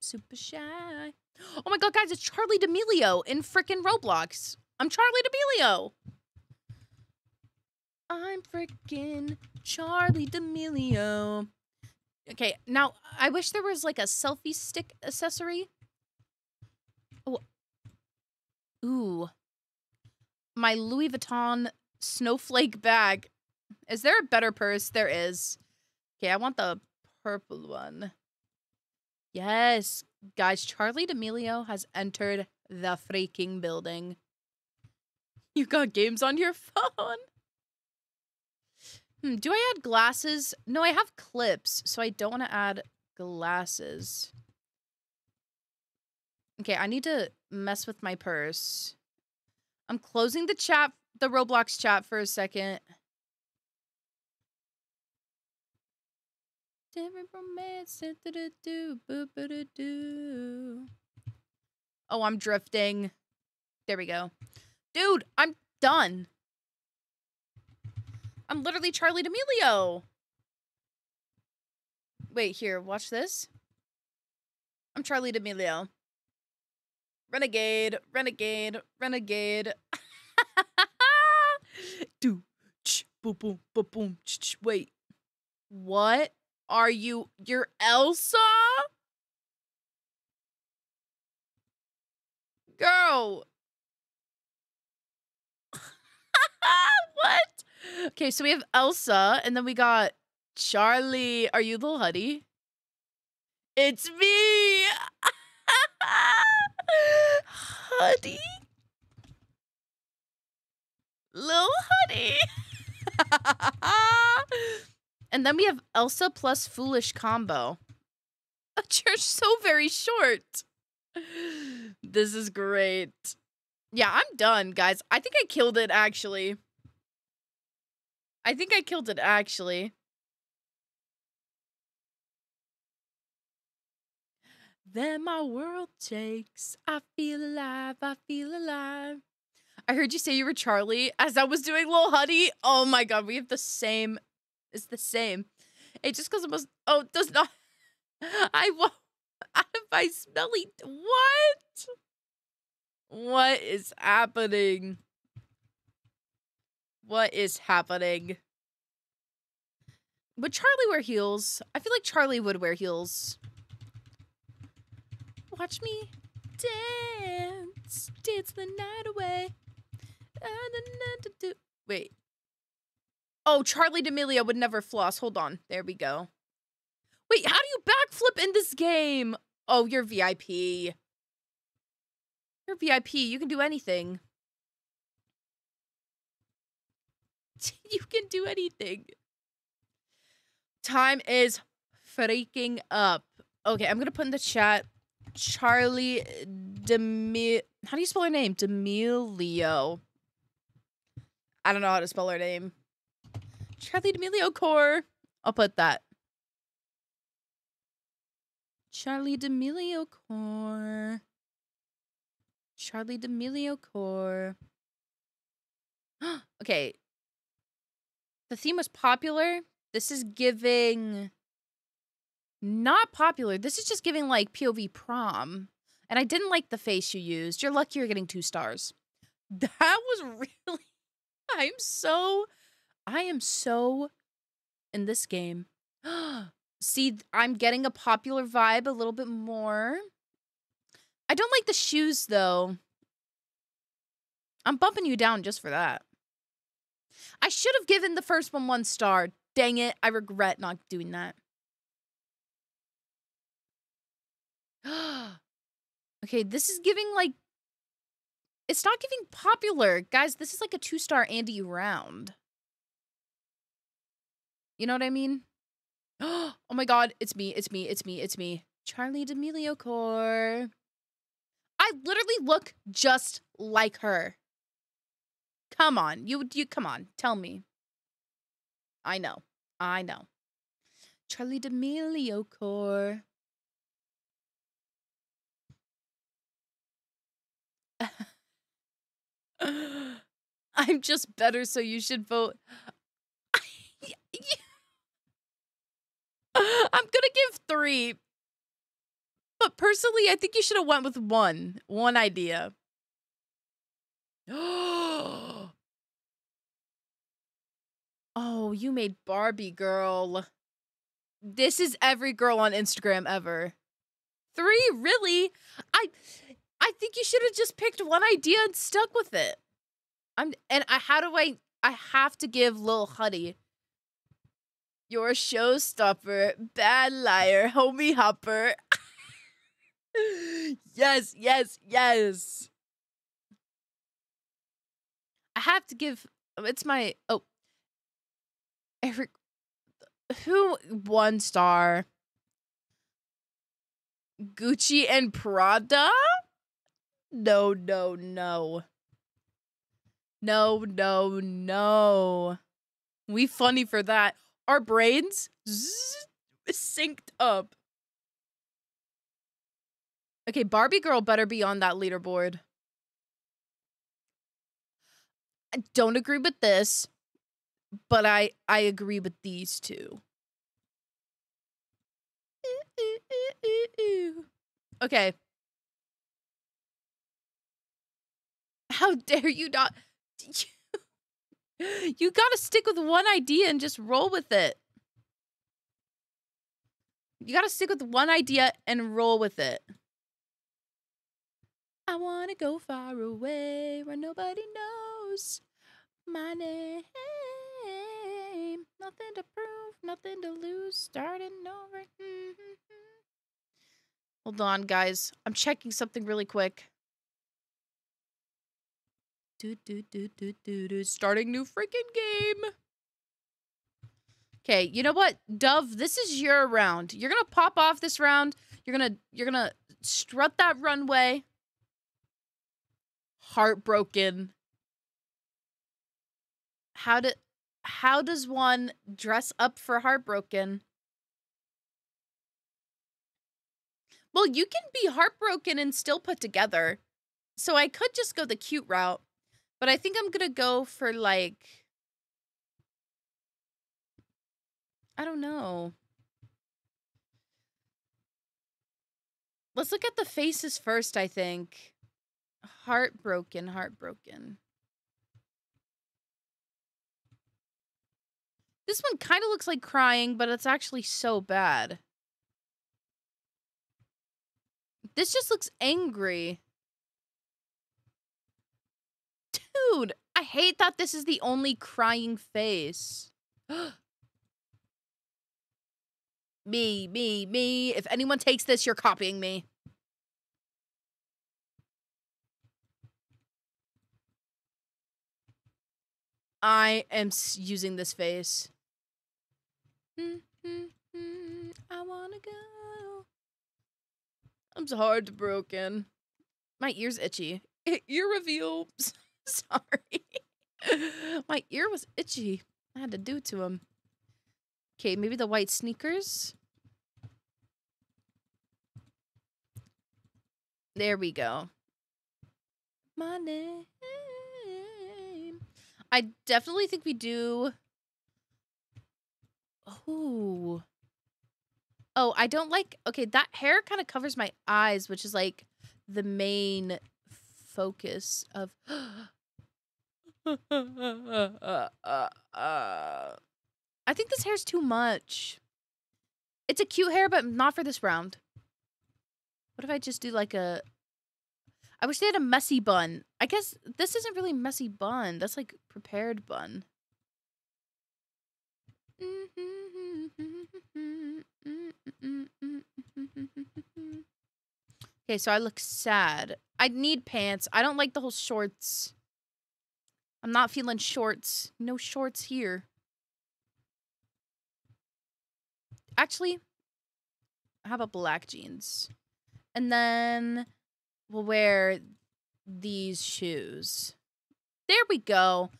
Super shy. Oh my god, guys, it's Charli D'Amelio in freaking Roblox. I'm Charli D'Amelio. I'm freaking Charli D'Amelio. Okay, now I wish there was like a selfie stick accessory. Oh. Ooh. My Louis Vuitton snowflake bag. Is there a better purse? There is. Okay, I want the purple one. Yes. Guys, Charli D'Amelio has entered the freaking building. You got games on your [laughs] phone? Hmm, do I add glasses? No, I have clips, so I don't want to add glasses. Okay, I need to mess with my purse. I'm closing the chat, the Roblox chat for a second. Oh, I'm drifting. There we go. Dude, I'm done. I'm literally Charli D'Amelio. Wait, here, watch this. I'm Charli D'Amelio. Renegade, renegade, renegade. [laughs] Do, ch, boom, boom, boom, boom, ch, ch. Wait, what are you? You're Elsa? Girl. [laughs] what? Okay, so we have Elsa, and then we got Charli. Are you Lil Huddy? It's me! [laughs] Huddy? Lil Huddy. [laughs] and then we have Elsa plus Foolish combo. [laughs] A church so very short. This is great. Yeah, I'm done, guys. I think I killed it, actually. I think I killed it, actually. Then my world takes. I feel alive. I feel alive. I heard you say you were Charli as I was doing Lil Huddy. Oh my god, we have the same. It's the same. It just goes almost. Oh, does not. [laughs] I won't. Out [laughs] my smelly. What? What is happening? What is happening? Would Charli wear heels? I feel like Charli would wear heels. Watch me dance, dance the night away. Uh, Wait. Oh, Charli D'Amelio would never floss. Hold on. There we go. Wait, how do you backflip in this game? Oh, you're VIP. You're VIP. You can do anything. [laughs] you can do anything. Time is freaking up. Okay, I'm to put in the chat Charli Demi. How do you spell her name? D'Amelio. I don't know how to spell her name. Charli D'Amelio Core. I'll put that. Charli D'Amelio Core. Charli D'Amelio Core. [gasps] okay. The theme was popular. This is giving not popular. This is just giving like POV prom. And I didn't like the face you used. You're lucky you're getting two stars. [laughs] That was really I'm so I am so in this game. [gasps] See, I'm getting a popular vibe a little bit more. I don't like the shoes though. I'm bumping you down just for that. I should have given the first one one star. Dang it, I regret not doing that. [gasps] okay, this is giving like it's not giving popular. Guys, this is like a two-star Andy round. You know what I mean? [gasps] oh my god, it's me, it's me, it's me, it's me. Charli D'Amelio Core. I literally look just like her. Come on, you you come on, tell me. I know. I know. Charli D'Amelio Core. [laughs] I'm just better, so you should vote. [laughs] I'm gonna give three. But personally, I think you should have went with one. One idea. [gasps] oh, you made Barbie girl. This is every girl on Instagram ever. Three, really? I I think you should have just picked one idea and stuck with it. I'm and I how do I I have to give Lil Huddy. You're a showstopper, bad liar, homie hopper. [laughs] yes, yes, yes. I have to give um, it's my oh Eric who one star Gucci and Prada? No, no, no. No, no, no. We funny for that. Our brains, zzz, synced up. Okay, Barbie girl better be on that leaderboard. I don't agree with this, but I I agree with these two. Okay. How dare you not? [laughs] You gotta stick with one idea and just roll with it. You gotta stick with one idea and roll with it. I wanna go far away where nobody knows my name. Nothing to prove, nothing to lose, starting over. Mm-hmm. Hold on, guys. I'm checking something really quick. Do, do, do, do, do, do. Starting new freaking game. Okay, you know what? Dove, this is your round. You're gonna pop off this round. You're gonna you're gonna strut that runway. Heartbroken. How do how does one dress up for heartbroken? Well, you can be heartbroken and still put together. So I could just go the cute route. But I think I'm going to go for like I don't know. Let's look at the faces first, I think. Heartbroken, heartbroken. This one kind of looks like crying, but it's actually so bad. This just looks angry. Dude, I hate that this is the only crying face. [gasps] me, me, me. If anyone takes this, you're copying me. I am using this face. Mm-hmm, mm-hmm, I wanna go. I'm so heartbroken. My ear's itchy. [laughs] Ear reveal. [laughs] Sorry. [laughs] My ear was itchy. I had to do it to him. Okay, maybe the white sneakers. There we go. My name. I definitely think we do. Oh. Oh, I don't like. Okay, that hair kind of covers my eyes, which is like the main focus of. [gasps] I think this hair's too much. It's a cute hair, but not for this round. What if I just do like a... I wish they had a messy bun. I guess this isn't really messy bun. That's like prepared bun. Okay, so I look sad. I need pants. I don't like the whole shorts. I'm not feeling shorts. No shorts here. Actually, how about black jeans? And then we'll wear these shoes. There we go.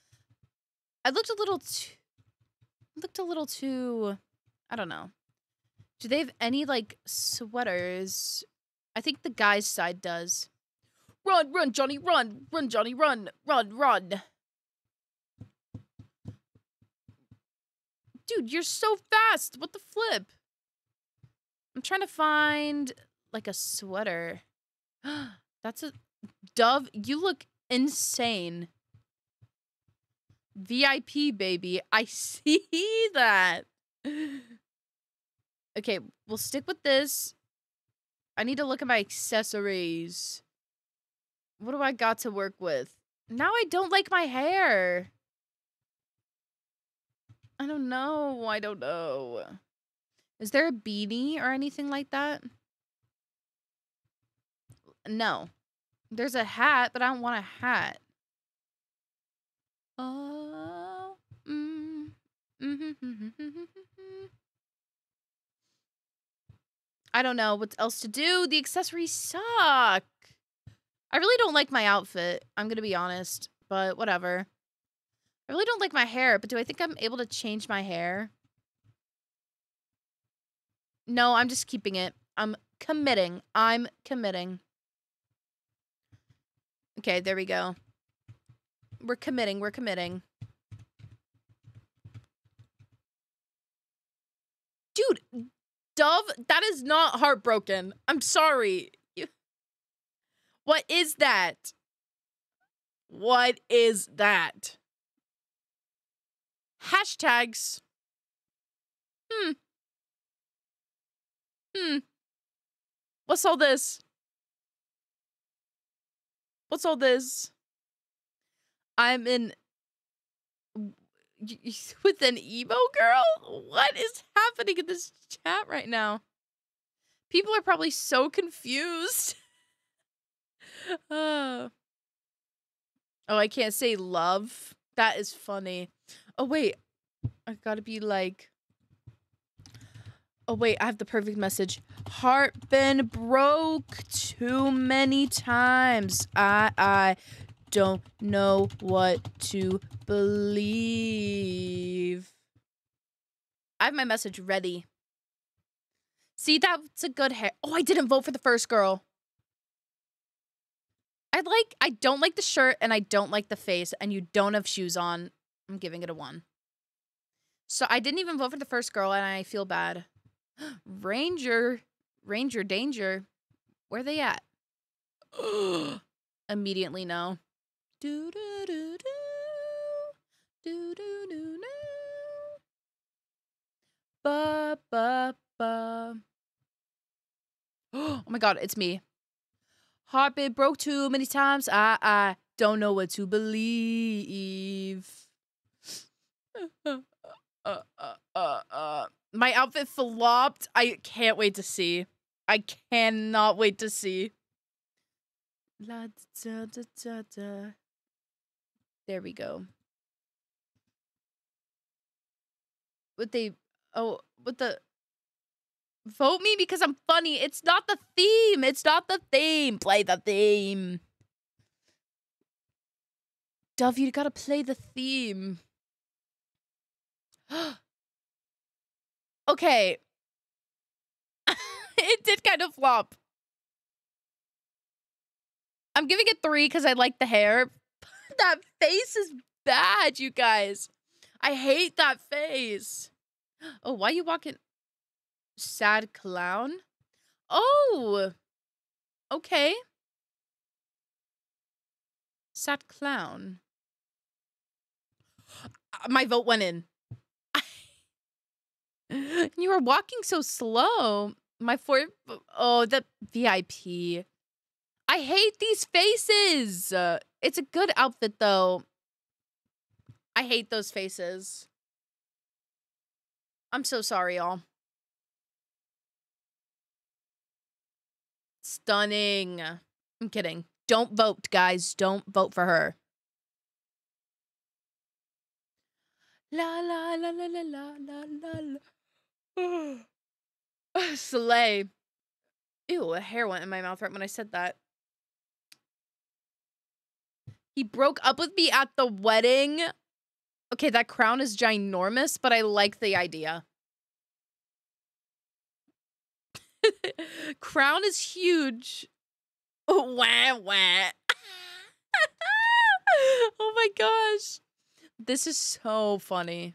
I looked a little too I looked a little too I don't know. Do they have any like sweaters? I think the guy's side does. Run, run, Jonni, run. Run, Jonni, run. Run, run. Dude, you're so fast. What the flip? I'm trying to find like a sweater. [gasps] That's a Dove, you look insane. VIP baby. [laughs] I see that. Okay, we'll stick with this. I need to look at my accessories. What do I got to work with? Now I don't like my hair. I don't know. I don't know. Is there a beanie or anything like that? No. There's a hat, but I don't want a hat. Oh. Mm. Mm-hmm, mm-hmm, mm-hmm, I don't know what else to do. The accessories suck. I really don't like my outfit. I'm going to be honest, but whatever. I really don't like my hair, but do I think I'm able to change my hair? No, I'm just keeping it. I'm committing. I'm committing. Okay, there we go. We're committing. We're committing. Dude, Dove, that is not heartbroken. I'm sorry. You- What is that? What is that? Hashtags. Hmm. Hmm. What's all this? What's all this? I'm in [laughs] with an emo girl? What is happening in this chat right now? People are probably so confused. Uh. [laughs] Oh, I can't say love. That is funny. Oh, wait. I gotta be like. Oh, wait. I have the perfect message. Heart been broke too many times. I, I don't know what to believe. I have my message ready. See, that's a good hair. Oh, I didn't vote for the first girl. I like, I don't like the shirt and I don't like the face, and you don't have shoes on. I'm giving it a one. So I didn't even vote for the first girl, and I feel bad. Ranger, Ranger Danger, where they at? [gasps] Immediately no. Do do do do do do do do. Ba ba ba. [gasps] Oh my god, it's me. Heart been broke too many times. I I don't know what to believe. [sighs] [laughs] uh, uh, uh, uh. My outfit flopped. I can't wait to see. I cannot wait to see. La da da da da. There we go. What they? Oh, what the? Vote me because I'm funny. It's not the theme. It's not the theme. Play the theme. Dove, you gotta play the theme. [gasps] [gasps] okay. [laughs] it did kind of flop. I'm giving it three because I like the hair. [laughs] that face is bad, you guys. I hate that face. [gasps] Oh, why you walking? Sad clown? Oh, okay. Sad clown. [gasps] Uh, My vote went in. [laughs] you were walking so slow. My four oh the VIP. I hate these faces. Uh, it's a good outfit though. I hate those faces. I'm so sorry, y'all. Stunning. I'm kidding. Don't vote, guys. Don't vote for her. La la la la la la la la. La. [sighs] [sighs] Slay. Ew, a hair went in my mouth right when I said that. He broke up with me at the wedding. Okay, that crown is ginormous, but I like the idea. [laughs] crown is huge. [laughs] Wah, wah. [laughs] oh my gosh. This is so funny.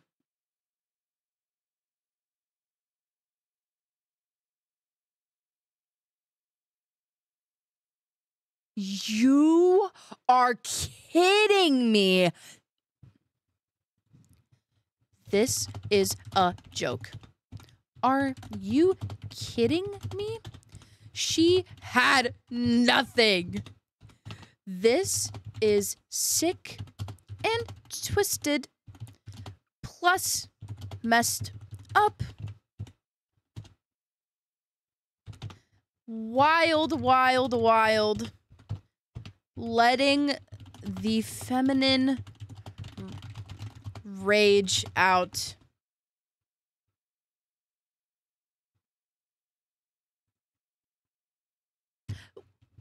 You are kidding me. This is a joke. Are you kidding me? She had nothing. This is sick and twisted, plus messed up. Wild, wild, wild. Letting the feminine rage out.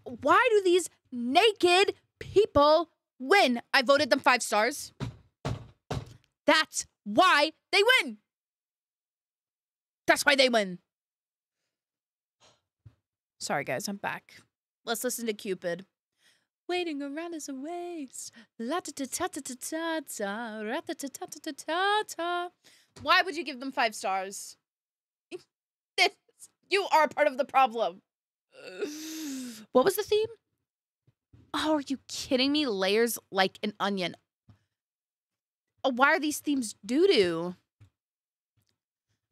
Why do these naked people win? I voted them five stars. That's why they win. That's why they win. Sorry, guys, I'm back. Let's listen to Cupid. Waiting around is a waste. Why would you give them five stars? You are part of the problem. What was the theme? Oh, are you kidding me? Layers like an onion. Oh, why are these themes doo doo?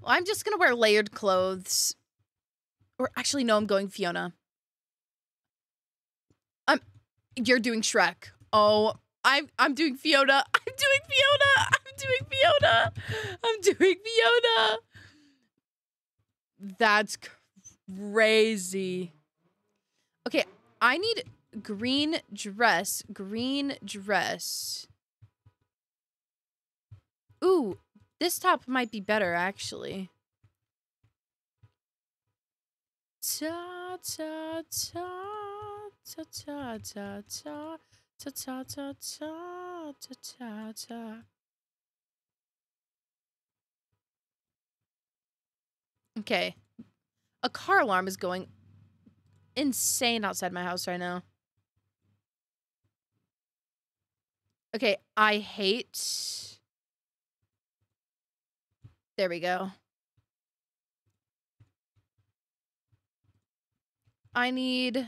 Well, I'm just gonna wear layered clothes. Or actually, no, I'm going Fiona. You're doing Shrek. Oh, I'm. I'm doing Fiona. [laughs] I'm doing Fiona. I'm doing Fiona. I'm doing Fiona. That's crazy. Okay, I need green dress. Green dress. Ooh, this top might be better actually. Ta ta ta ta ta ta ta ta ta ta ta ta ta ta. Okay. A car alarm is going insane outside my house right now. Okay, I hate. There we go. I need.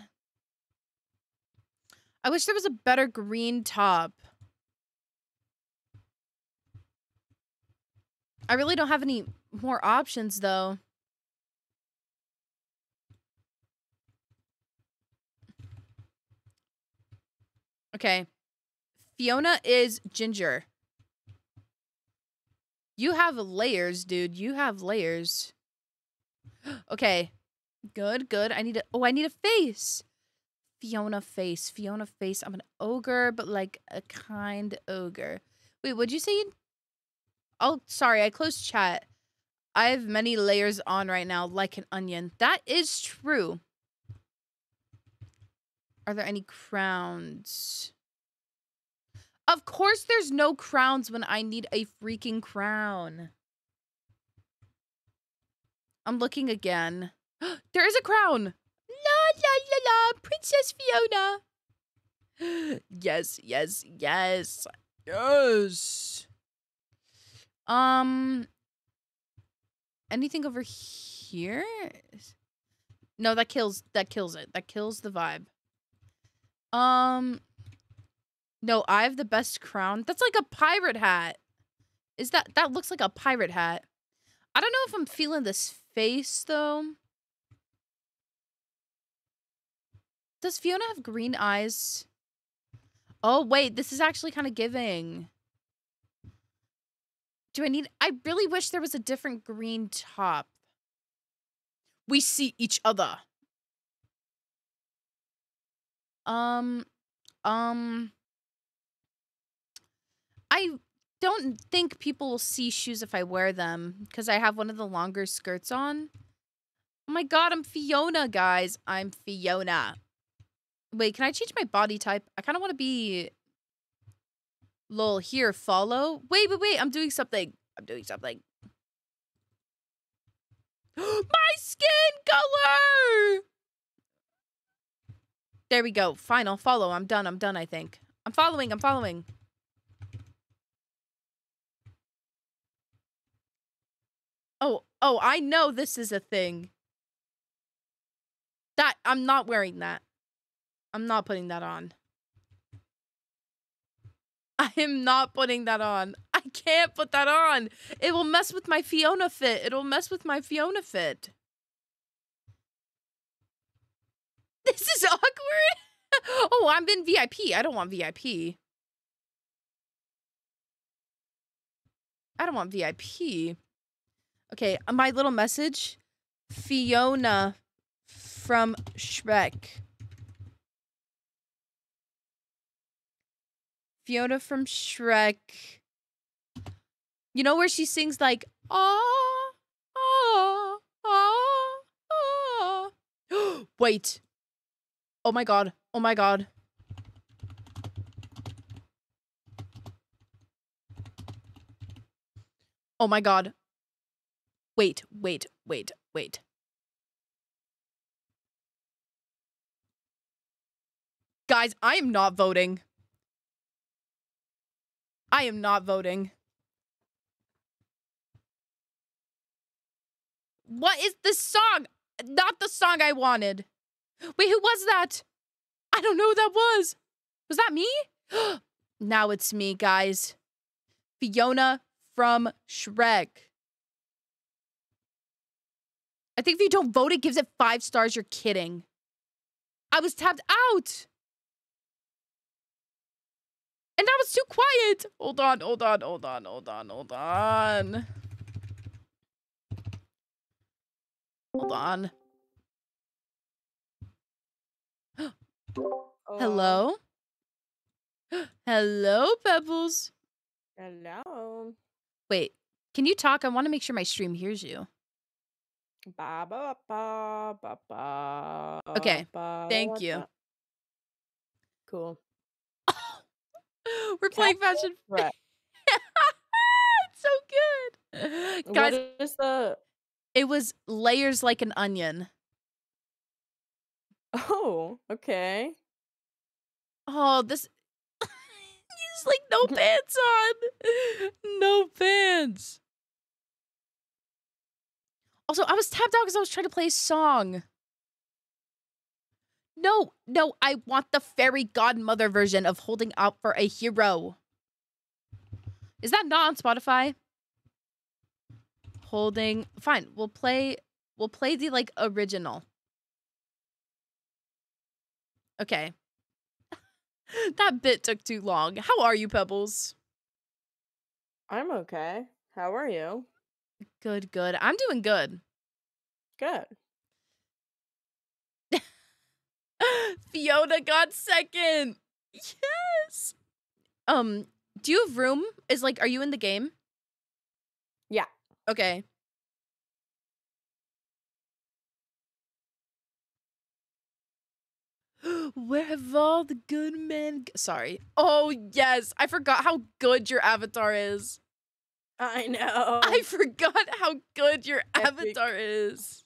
I wish there was a better green top. I really don't have any more options though. Okay. Fiona is ginger. You have layers, dude. You have layers. [gasps] okay. Good, good. I need a oh, I need a face. Fiona face. Fiona face. I'm an ogre, but like a kind ogre. Wait, what'd you say? Oh, sorry, I closed chat. I have many layers on right now, like an onion. That is true. Are there any crowns? Of course there's no crowns when I need a freaking crown. I'm looking again. [gasps] there is a crown. La la la la, Princess Fiona. [gasps] yes, yes, yes. Yes. Um anything over here? No, that kills that kills it. That kills the vibe. Um no, I have the best crown. That's like a pirate hat. Is that that looks like a pirate hat? I don't know if I'm feeling this face though. Does Fiona have green eyes? Oh, wait, this is actually kind of giving. Do I need I really wish there was a different green top. We see each other. Um um I don't think people will see shoes if I wear them because I have one of the longer skirts on. Oh my god, I'm Fiona, guys. I'm Fiona. Wait, can I change my body type? I kind of want to be... Lol, here, follow. Wait, wait, wait. I'm doing something. I'm doing something. [gasps] my skin color! There we go. Final, follow. I'm done. I'm done, I think. I'm following. I'm following. Oh, oh, I know this is a thing. That, I'm not wearing that. I'm not putting that on. [laughs] I am not putting that on. I can't put that on. It will mess with my Fiona fit. It'll mess with my Fiona fit. This is [laughs] awkward. oh, I'm in VIP. I don't want VIP. I don't want VIP. Okay, my little message. Fiona from Shrek. Fiona from Shrek. You know where she sings like ah ah ah ah. Wait. Oh my god. Oh my god. Oh my god. Wait, wait, wait, wait. Guys, I am not voting. I am not voting. What is this song? Not the song I wanted. Wait, who was that? I don't know who that was. Was that me? [gasps] now it's me, guys. Fiona from Shrek. I think if you don't vote, it gives it five stars. You're kidding. I was tapped out. And that was too quiet. Hold on, hold on, hold on, hold on, hold on. Hold on. [gasps] Hello? [gasps] Hello, Pebbles. Hello. Wait, can you talk? I want to make sure my stream hears you. Ba, ba, ba, ba, ba, Okay, thank you. Cool. [laughs] We're playing fashion. Right. [laughs] it's so good. Guys, what is the? it was layers like an onion. Oh, okay. Oh, this. [laughs] He's like no pants on. No pants. Also, I was tapped out because I was trying to play a song. No, no, I want the fairy godmother version of holding out for a hero. Is that not on Spotify? Holding fine. We'll play we'll play the like original. Okay. [laughs] that bit took too long. How are you, Pebbles? I'm okay. How are you? Good, good. I'm doing good. Good. [laughs] Fiona got second. Yes. Um, do you have room? Is like, are you in the game? Yeah. Okay. [gasps] Where have all the good men? Sorry. Oh yes, I forgot how good your avatar is. I know. [laughs] I forgot how good your Epic. avatar is.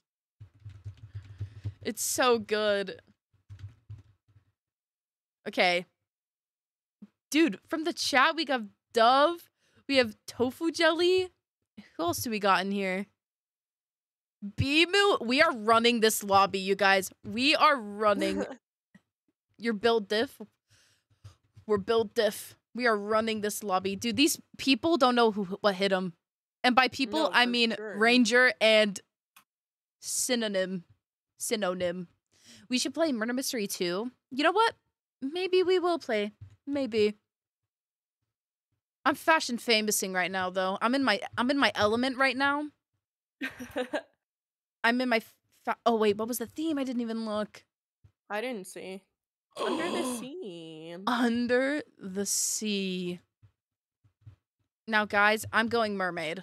It's so good. Okay. Dude, from the chat, we got Dove. We have Tofu Jelly. Who else do we got in here? Bimu. We are running this lobby, you guys. We are running. [laughs] Your build diff. We're build diff. We are running this lobby. Dude, these people don't know who what hit them. And by people, No, I mean sure. Ranger and synonym. Synonym. We should play Murder Mystery 2. You know what? Maybe we will play. Maybe. I'm fashion famousing right now though. I'm in my I'm in my element right now. [laughs] I'm in my fa- Oh wait, what was the theme? I didn't even look. I didn't see. Under the [gasps] sea. Under the sea. Now, guys, I'm going mermaid.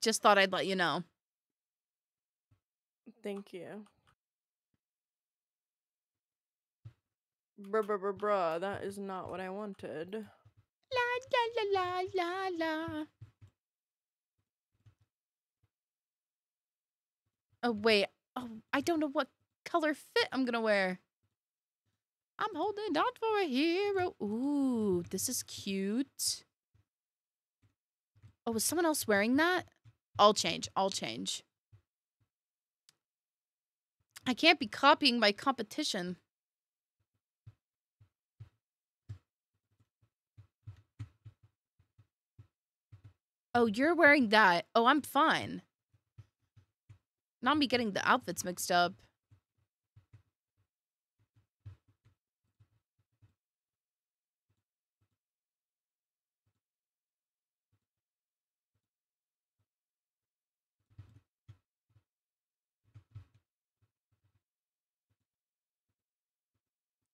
Just thought I'd let you know. Thank you. Bruh, bruh, bruh, bruh. That is not what I wanted. La la la la la la. Oh wait. Oh, I don't know what color fit I'm gonna wear. I'm holding out for a hero. Ooh, this is cute. Oh, was someone else wearing that? I'll change. I'll change. I can't be copying my competition. Oh, you're wearing that. Oh, I'm fine. Not me getting the outfits mixed up.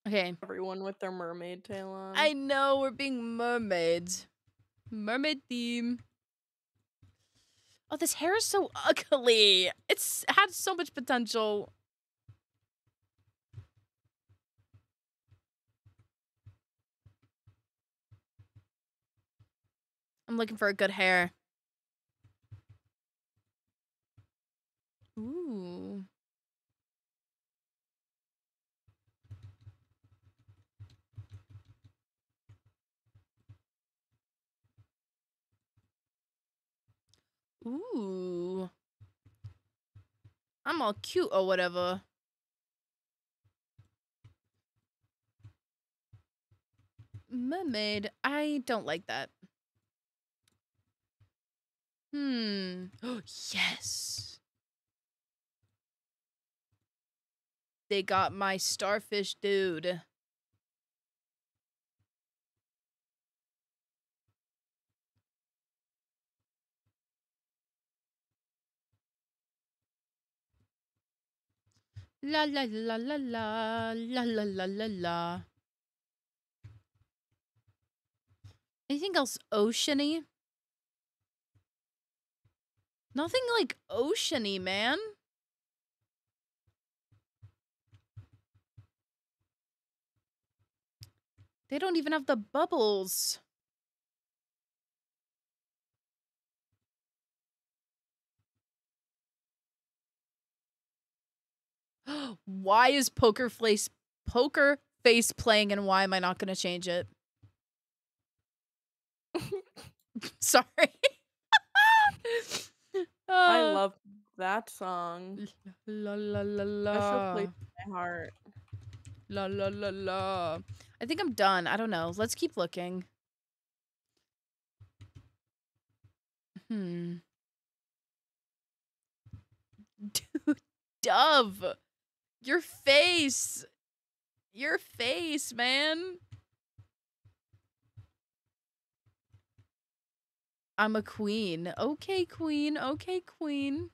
Okay. Everyone with their mermaid tail on. I know we're being mermaids. Mermaid theme. Oh, this hair is so ugly. It's had so much potential. I'm looking for a good hair. Ooh. Ooh. I'm all cute or whatever. Mermaid. I don't like that. Hmm. Oh, [gasps] yes. They got my starfish dude. La la la la la la la la la la. Anything else oceany? Nothing like oceany, man. They don't even have the bubbles. Why is poker face poker face playing and why am I not going to change it? [laughs] Sorry. [laughs] I Uh, love that song. la la la la. la plays in my heart. la la la la. I think I'm done. I don't know. Let's keep looking. Hmm. [laughs] Dude, Dove. Your face. Your face, man. I'm a queen. Okay, queen. Okay, queen.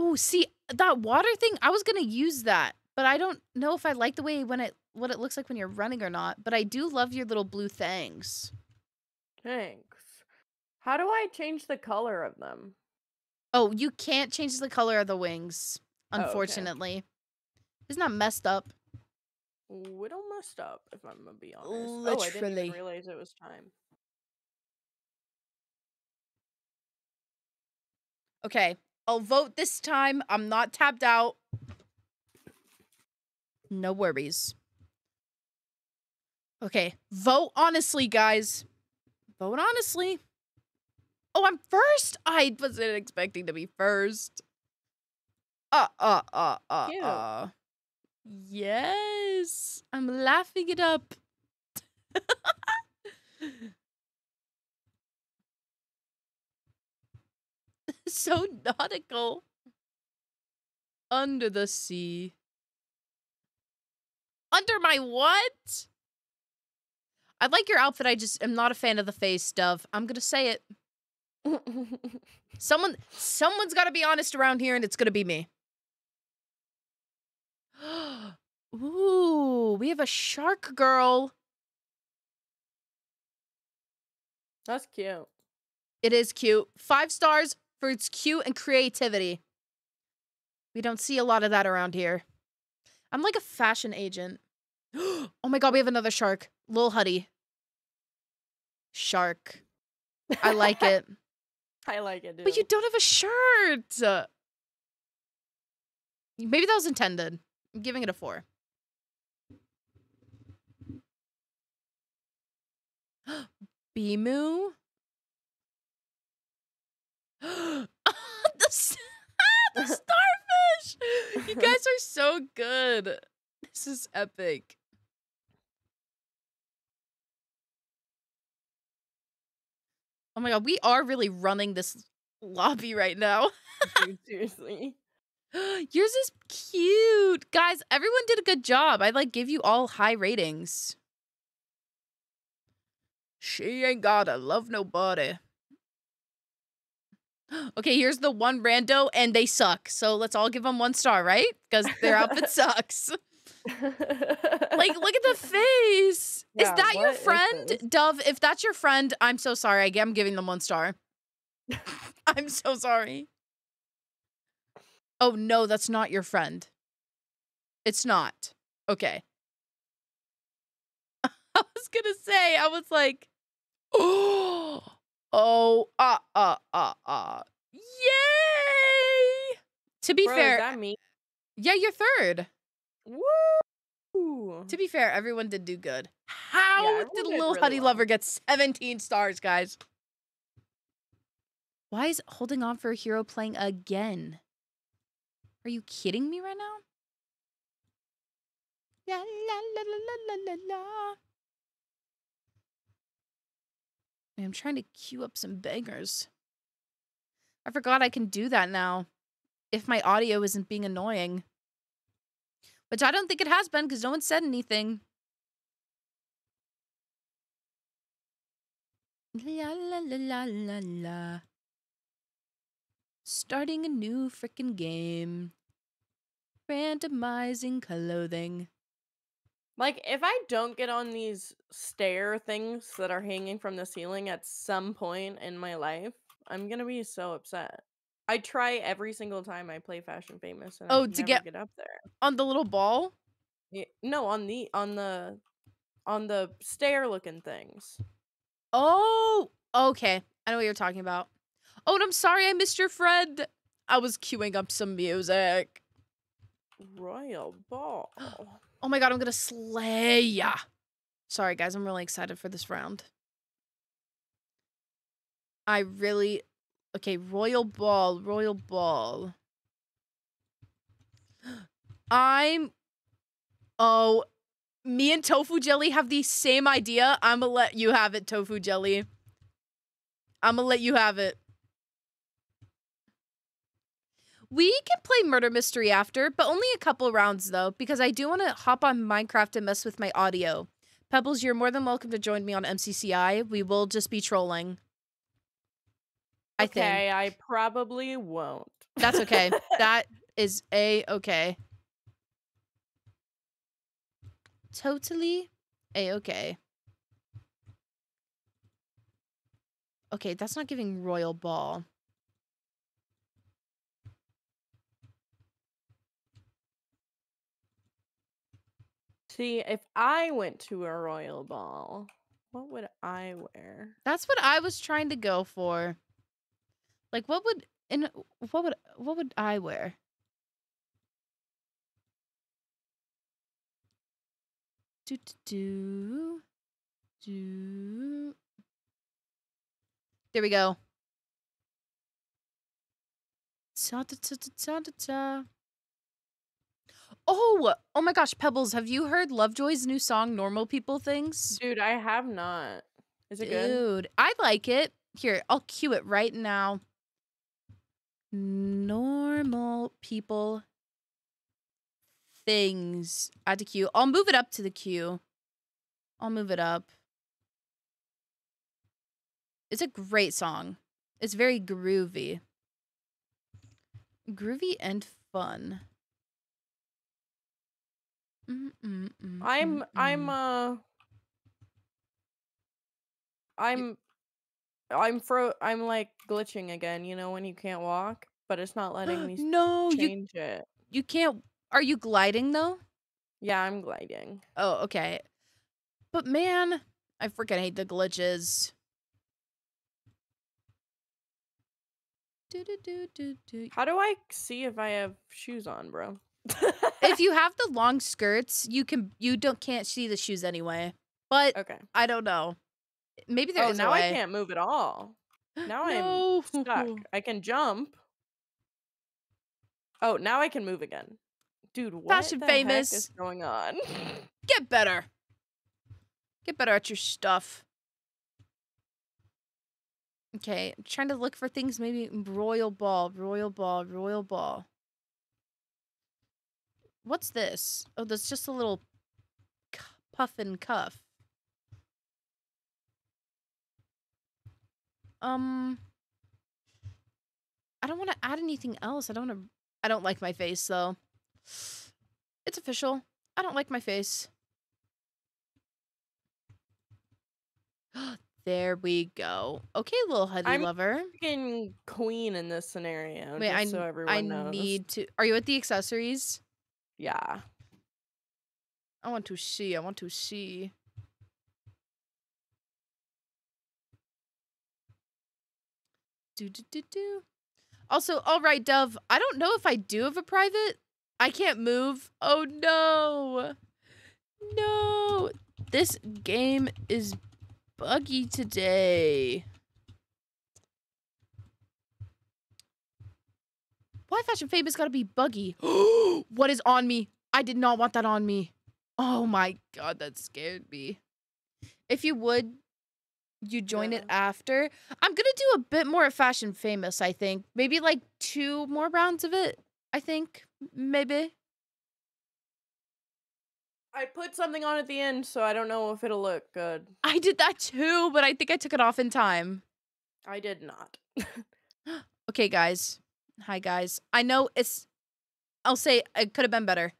Ooh, see that water thing? I was gonna use that, but I don't know if I like the way when it what it looks like when you're running or not. But I do love your little blue things. Thanks. How do I change the color of them? Oh, you can't change the color of the wings, oh, okay. unfortunately. Isn't that messed up? Little messed up, if I'm gonna be honest. Oh, I didn't even realize it was time. Okay, I'll vote this time. I'm not tapped out. No worries. Okay, vote honestly, guys. Vote honestly. Oh, I'm first. I wasn't expecting to be first. Uh, uh, uh, uh, Cute. uh. Yes, I'm laughing it up. [laughs] so nautical. Under the sea. Under my what? I like your outfit. I just am not a fan of the face, Dove. I'm gonna say it. [laughs] Someone, someone's got to be honest around here, and it's gonna be me. [gasps] Ooh, we have a shark girl. That's cute. It is cute. Five stars for its cute and creativity. We don't see a lot of that around here. I'm like a fashion agent. [gasps] oh my god, we have another shark. Lil Huddy. Shark. I like it. [laughs] [laughs] I like it. But you don't have a shirt. Maybe that was intended. I'm giving it a four. [gasps] Bimu. [gasps] the, [laughs] the [laughs] starfish. You guys are so good. This is epic. Oh my god, we are really running this lobby right now. Dude, [laughs] seriously. Yours is cute. Guys, everyone did a good job. I like give you all high ratings. She ain't gotta love nobody. [gasps] Okay, here's the one rando and they suck. So let's all give them one star, right? Because their outfit [laughs] sucks. [laughs] Like, look at the face. Yeah, is that your friend? Dove, if that's your friend, I'm so sorry. I- I'm giving them one star. [laughs] I'm so sorry. Oh, no, that's not your friend. It's not. Okay. [laughs] I was going to say, I was like, oh, [gasps] oh, uh, uh, uh, uh. Yay! To be Bro, fair, is that me? yeah, you're third. Woo! To be fair, everyone did do good. How everyone did Little really Honey well. Lover get 17 stars, guys? Why is holding on for a hero playing again? Are you kidding me right now? La la la la la la la la. I'm trying to queue up some bangers. I forgot I can do that now. If my audio isn't being annoying. Which I don't think it has been because no one said anything. La la la la la la. Starting a new frickin' game. Randomizing clothing. Like, if I don't get on these stair things that are hanging from the ceiling at some point in my life, I'm gonna be so upset. I try every single time I play Fashion Famous, and Oh, I to get- get up there. On the little ball? Y- No, on the on the on the stair looking things. Oh, okay. I know what you're talking about. Oh, and I'm sorry I missed your friend. I was queuing up some music. Royal Ball. [gasps] Oh my god, I'm gonna slay ya. Sorry, guys, I'm really excited for this round. I really. Okay, Royal Ball, Royal Ball. I'm. Oh, me and Tofu Jelly have the same idea. I'm gonna let you have it, Tofu Jelly. I'm gonna let you have it. We can play Murder Mystery after, but only a couple rounds though, because I do want to hop on Minecraft and mess with my audio. Pebbles, you're more than welcome to join me on MCCI. We will just be trolling. I think. okay, I probably won't. That's okay. [laughs] that is a okay. Totally a okay. Okay, that's not giving royal ball. See, if I went to a royal ball, what would I wear? That's what I was trying to go for. Like what would in what would what would I wear? Do do do do. There we go. Ta ta ta ta ta ta. Oh, oh my gosh, Pebbles, have you heard Lovejoy's new song Normal People Things? Dude, I have not. Is it good? Dude, I like it. Here, I'll cue it right now. Normal people things. Add to queue. I'll move it up to the queue. I'll move it up. It's a great song. It's very groovy. Groovy and fun. Mm, mm, mm, I'm I'm uh I'm I'm fro I'm like glitching again, you know, when you can't walk, but it's not letting [gasps] me no, you change it. you can't. Are you gliding though? Yeah, I'm gliding. Oh, okay. But man, I freaking hate the glitches. Do, do, do. How do I see if I have shoes on, bro? If you [laughs] have the long skirts, you can you don't can't see the shoes anyway. But okay. I don't know. Maybe there Oh, is now I can't move at all. Now [gasps] no. I'm stuck. [laughs] I can jump. Oh, now I can move again. Dude, what Fashion the famous. heck is going on? [laughs] Get better. Get better at your stuff. Okay, I'm trying to look for things maybe royal ball, royal ball, royal ball. What's this? Oh, that's just a little puff and cuff. Um I don't want to add anything else. I don't want to I don't like my face though. It's official. I don't like my face. [gasps] there we go. Okay, little honey I'm- lover. Freaking queen in this scenario. Wait, I so everyone I knows. need to. Are you at the accessories? Yeah. I want to see. I want to see. Do do do do. Also, all right, Dove. I don't know if I do have a private. I can't move. Oh no. No. This game is buggy today. Why Fashion Famous gotta be buggy? [gasps] what is on me? I did not want that on me. Oh my god, that scared me. If you would, you join it after. I'm gonna do a bit more of Fashion Famous, I think. Maybe like two more rounds of it, I think. Maybe. I put something on at the end, so I don't know if it'll look good. I did that too, but I think I took it off in time. I did not. [laughs] Okay, guys. Hi, guys. I know it's. I'll say it could have been better.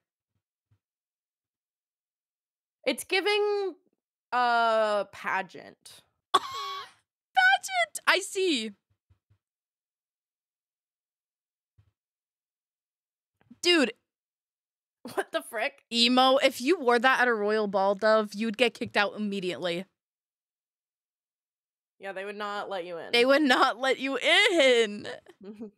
It's giving a pageant. Pageant! I see. Dude, What the frick? emo, if you wore that at a royal ball, Dove, you'd get kicked out immediately. Yeah, they would not let you in. They would not let you in. [laughs]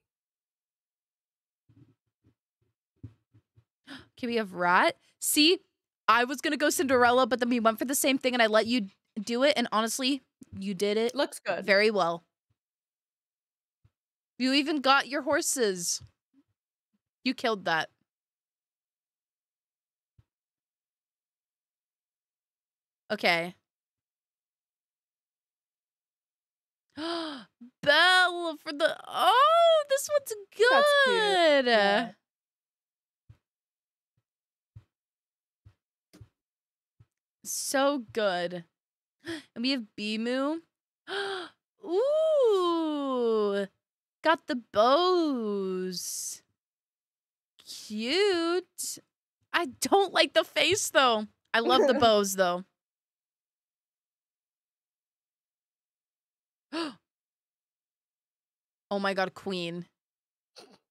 Can we have Rat. See, I was gonna go Cinderella, but then we went for the same thing and I let you do it. And honestly, you did it Looks good. very well. You even got your horses. You killed that. Okay. [gasps] Belle for the oh, this one's That's cute. good. Yeah. So good. [gasps] And we have Bimu. [gasps] Ooh. Got the bows. Cute. I don't like the face though. I love the [laughs] bows though. [gasps] oh my god, queen.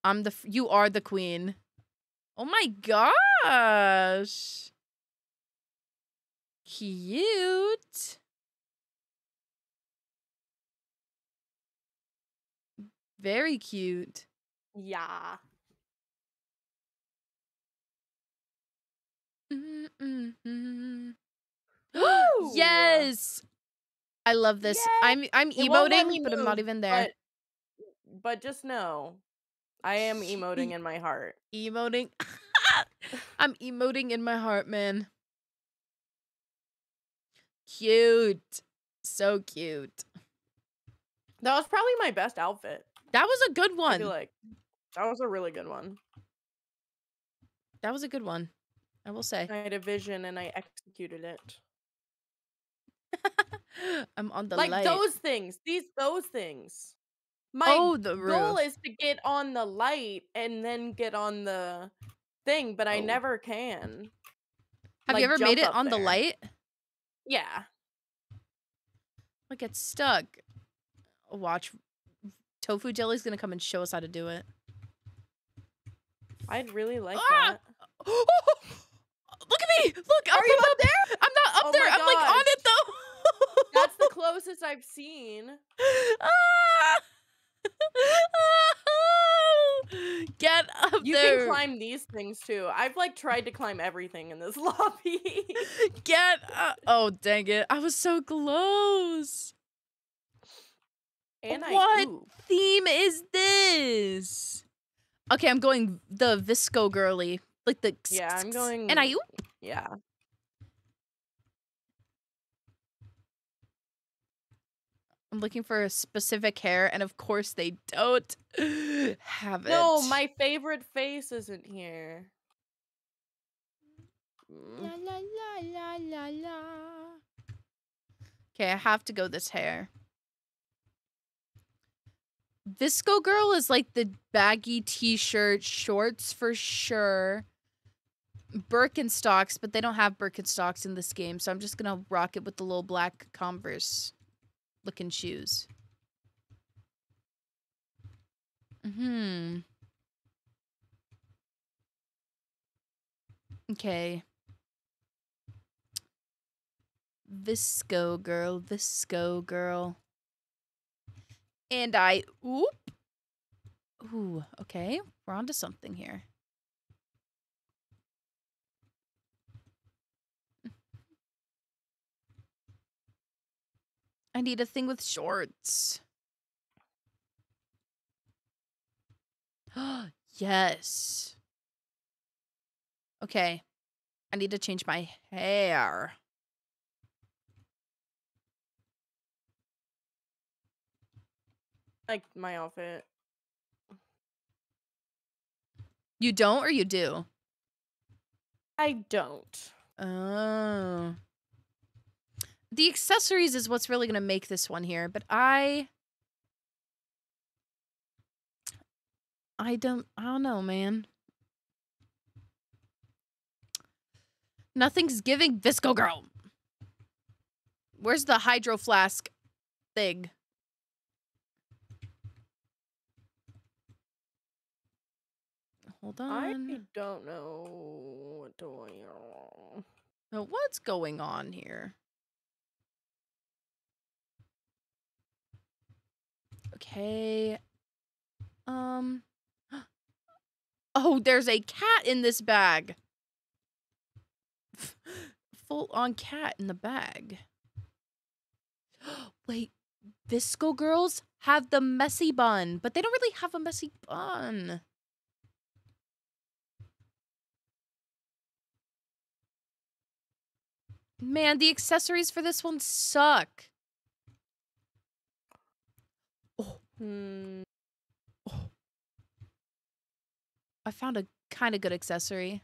I'm the f- you are the queen. Oh my gosh. Cute. Very cute. Yeah. Mm-mm-mm. [gasps] Woo! yes. I love this. Yay! I'm I'm It won't let emoting, but I'm not even there. But, but just know, I am emoting in my heart. Emoting. [laughs] I'm emoting in my heart, man. Cute. So cute. That was probably my best outfit. That was a good I one. feel like that was a really good one. That was a good one. I will say. I had a vision and I executed it. [laughs] I'm on the like light. those things. These those things. My oh, the goal roof. is to get on the light and then get on the thing, but I Oh. never can. Have like, you ever made it on the light? Yeah. Like get stuck. Watch. Tofu Jelly's gonna come and show us how to do it. I'd really like Ah! that. [gasps] Look at me! Look, I'm Are you up, up there? I'm not up Oh there. I'm like on it though. That's the [laughs] closest I've seen. Ah! [laughs] [laughs] Get up You there. can climb these things too. I've like tried to climb everything in this [laughs] lobby. [laughs] Get up. Oh dang it! I was so close. and What? Theme is this? Okay, I'm going the VSCO girly, like the. Yeah, I'm going- And I. yeah. I'm looking for a specific hair, and of course they don't [gasps] have it. No, my favorite face isn't here. La Mm. la la la la la. Okay, I have to go this hair. VSCO girl is like the baggy t-shirt, shorts for sure. Birkenstocks, but they don't have Birkenstocks in this game, so I'm just gonna rock it with the little black Converse looking shoes. Hmm. Okay. VSCO girl, VSCO girl. And I oop. Ooh, okay. We're onto something here. I need a thing with shorts. [gasps] yes. Okay. I need to change my hair. Like my outfit. You don't or you do? I don't. Oh. The accessories is what's really going to make this one here, but I I don't I don't know, man. Nothing's giving VSCO girl. Where's the hydro flask thing? Hold on. I don't know what going on. Now, what's going on here? Okay. Um. [gasps] Oh, there's a cat in this bag. [gasps] Full on cat in the bag. [gasps] Wait, VSCO girls have the messy bun, but they don't really have a messy bun. Man, the accessories for this one suck. Oh, Hmm. I found a kind of good accessory.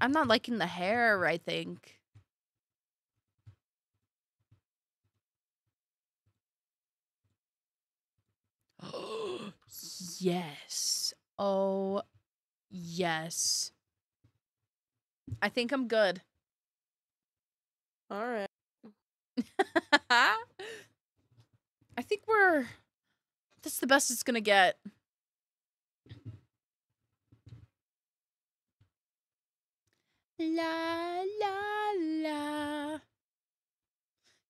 I'm not liking the hair, I think. [gasps] yes. Oh, yes. I think I'm good. All right. I think we're. That's the best it's gonna get. La la la.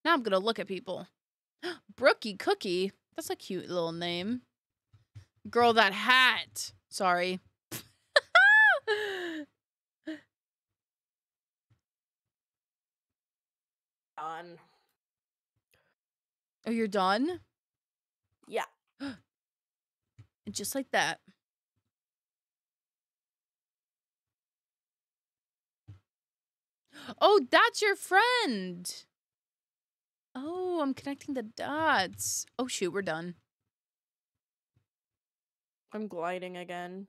Now I'm gonna look at people. [gasps] Brookie Cookie. That's a cute little name. Girl, that hat. Sorry. [laughs] Done. Oh, you're done? Yeah. And [gasps] just like that. Oh, that's your friend. Oh, I'm connecting the dots. Oh, shoot, we're done. I'm gliding again.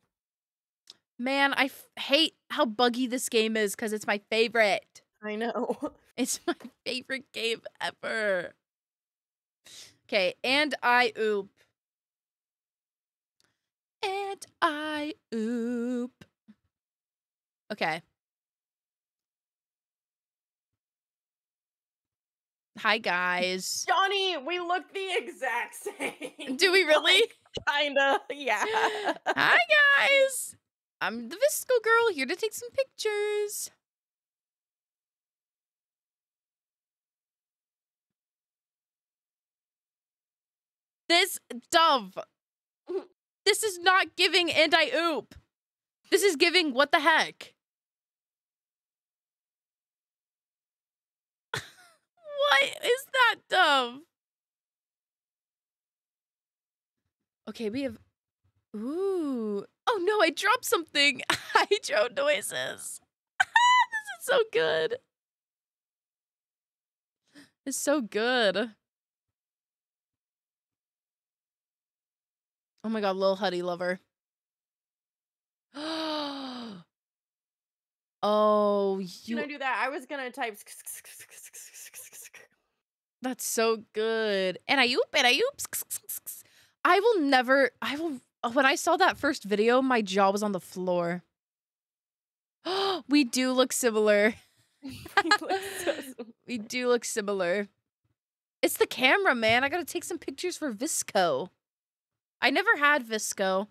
Man, I hate how buggy this game is because it's my favorite. I know. [laughs] It's my favorite game ever. Okay, and I oop. And I oop. Okay. Hi, guys. Jonni, we look the exact same. Do we [laughs] really? Kinda, yeah. Hi, guys. I'm the VSCO girl here to take some pictures. This dove. This is not giving and I oop. This is giving what the heck? [laughs] what is that dove? Okay, we have Ooh. Oh no, I dropped something. [laughs] Hydro noises. [laughs] this is so good. It's so good. Oh my god, Lil Huddy lover. oh, you Can I do that? I was gonna type. That's so good. And I oop and I oops. I will never I will when I saw that first video, my jaw was on the floor. we do look similar. we do look similar. It's the camera, man. I gotta take some pictures for VSCO. I never had VSCO.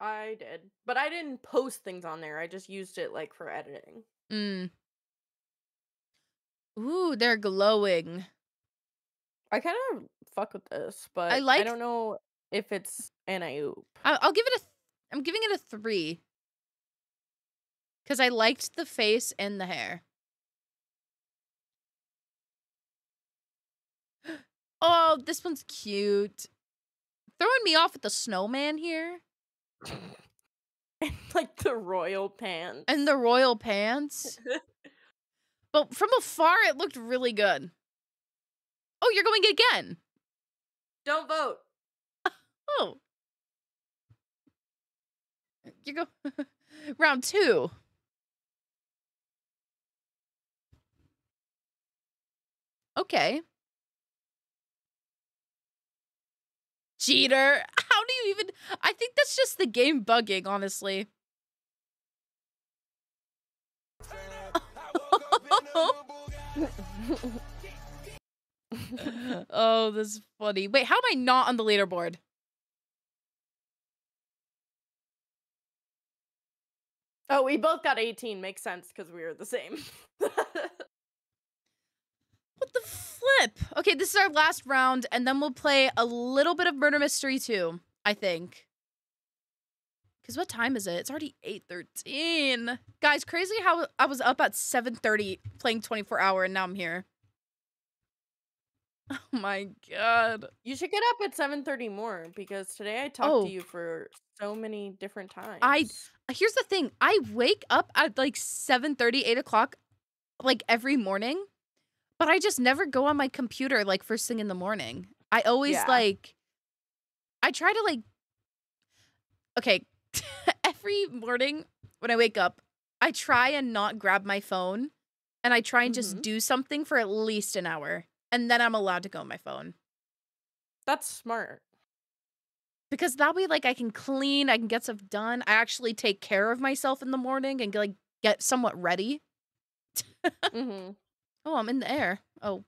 I did, but I didn't post things on there. I just used it like for editing. Mm. Ooh, they're glowing. I kind of fuck with this, but I like. I don't know if it's an IOOP. I- I'll give it a. Th- I'm giving it a three. Because I liked the face and the hair. Oh, this one's cute. Throwing me off with the snowman here. [laughs] And like the royal pants. And the royal pants. [laughs] but from afar, it looked really good. Oh, you're going again. Don't vote. Oh. Uh, you go [laughs] round two. Okay. Cheater. How do you even I think that's just the game bugging, honestly. [laughs] oh, this is funny. Wait, how am I not on the leaderboard? Oh, we both got 18. Makes sense because we were the same. [laughs] flip? Okay, this is our last round, and then we'll play a little bit of Murder Mystery 2, I think. Because what time is it? It's already 8.13. Guys, crazy how I was up at 7.30 playing 24 hour, and now I'm here. [laughs] Oh my god. You should get up at 7:30 more because today I talked Oh. to you for so many different times. I- Here's the thing. I wake up at like 7.30, 8 o'clock, like every morning, but I just never go on my computer like first thing in the morning. I always Yeah. like, I try to like, okay, [laughs] every morning when I wake up, I try and not grab my phone and I try and just Mhm. do something for at least an hour. And then I'm allowed to go on my phone. That's smart. Because that way, like, I can clean, I can get stuff done. I actually take care of myself in the morning and, like, get somewhat ready. [laughs] hmm Oh, I'm in the air. Oh.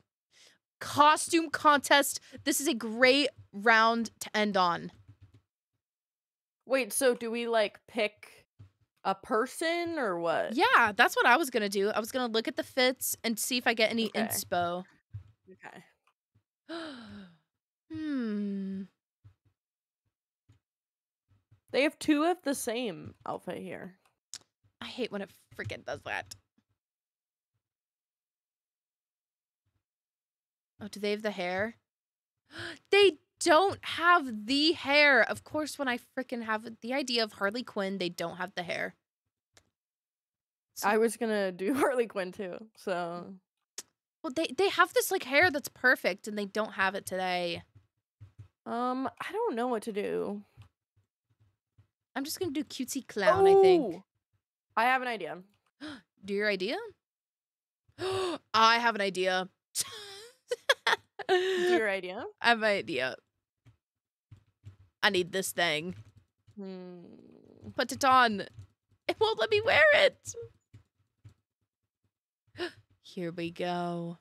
Costume contest. This is a great round to end on. Wait, so do we like pick a person or what? Yeah, that's what I was going to do. I was going to look at the fits and see if I get any Okay. inspo. Okay. [gasps] hmm. They have two of the same outfit here. I hate when it freaking does that. Oh, do they have the hair? [gasps] They don't have the hair. Of course, when I freaking have the idea of Harley Quinn, they don't have the hair. So- I was gonna do [laughs] Harley Quinn too. So well, they they have this like hair that's perfect, and they don't have it today. um I don't know what to do. I'm just gonna do cutesy clown. I think. Oh, I have an idea. [gasps] Do your idea? [gasps] I have an idea. [laughs] Your [laughs] idea. I have an idea. I need this thing. Hmm. Put it on. It won't let me wear it. [gasps] Here we go.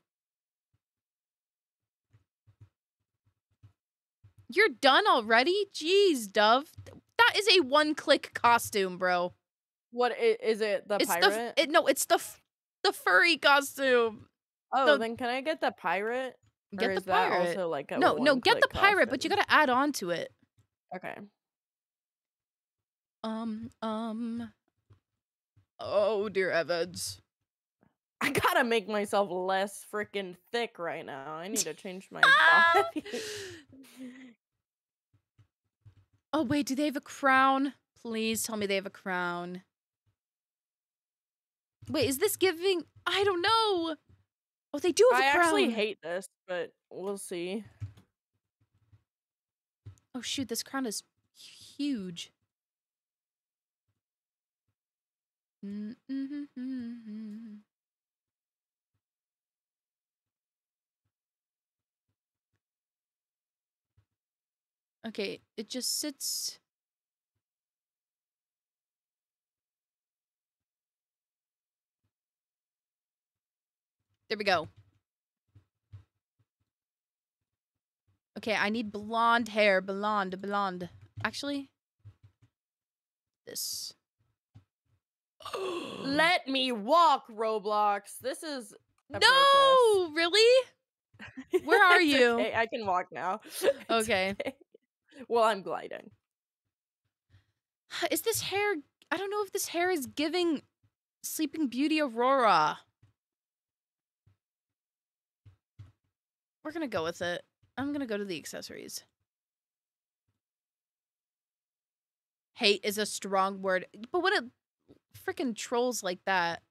You're done already? Jeez, Dove. That is a one-click costume, bro. What is it? The it's pirate? the it, no, it's the f- the furry costume. Oh, the- then can I get the pirate? Get the pirate. also like a no, no, get the pirate, but you gotta add on to it. Okay. Um, um. Oh dear Evans. I gotta make myself less freaking thick right now. I need to change [laughs] my Ah! body. Oh wait, do they have a crown? Please tell me they have a crown. Wait, is this giving? I don't know. Oh, they do have I a crown. I actually hate this, but we'll see. Oh shoot, this crown is huge. Mm-mm-mm-mm. Okay, it just sits. There we go. Okay, I need blonde hair. Blonde, blonde. Actually, this. [gasps] Let me walk, Roblox. This is a no, really? Where are [laughs] you? okay, I can walk now. [laughs] It's Okay. Well, I'm gliding. Is this hair? I don't know if this hair is giving Sleeping Beauty Aurora. We're gonna go with it. I'm gonna go to the accessories. Hate is a strong word, but what a freaking trolls like that.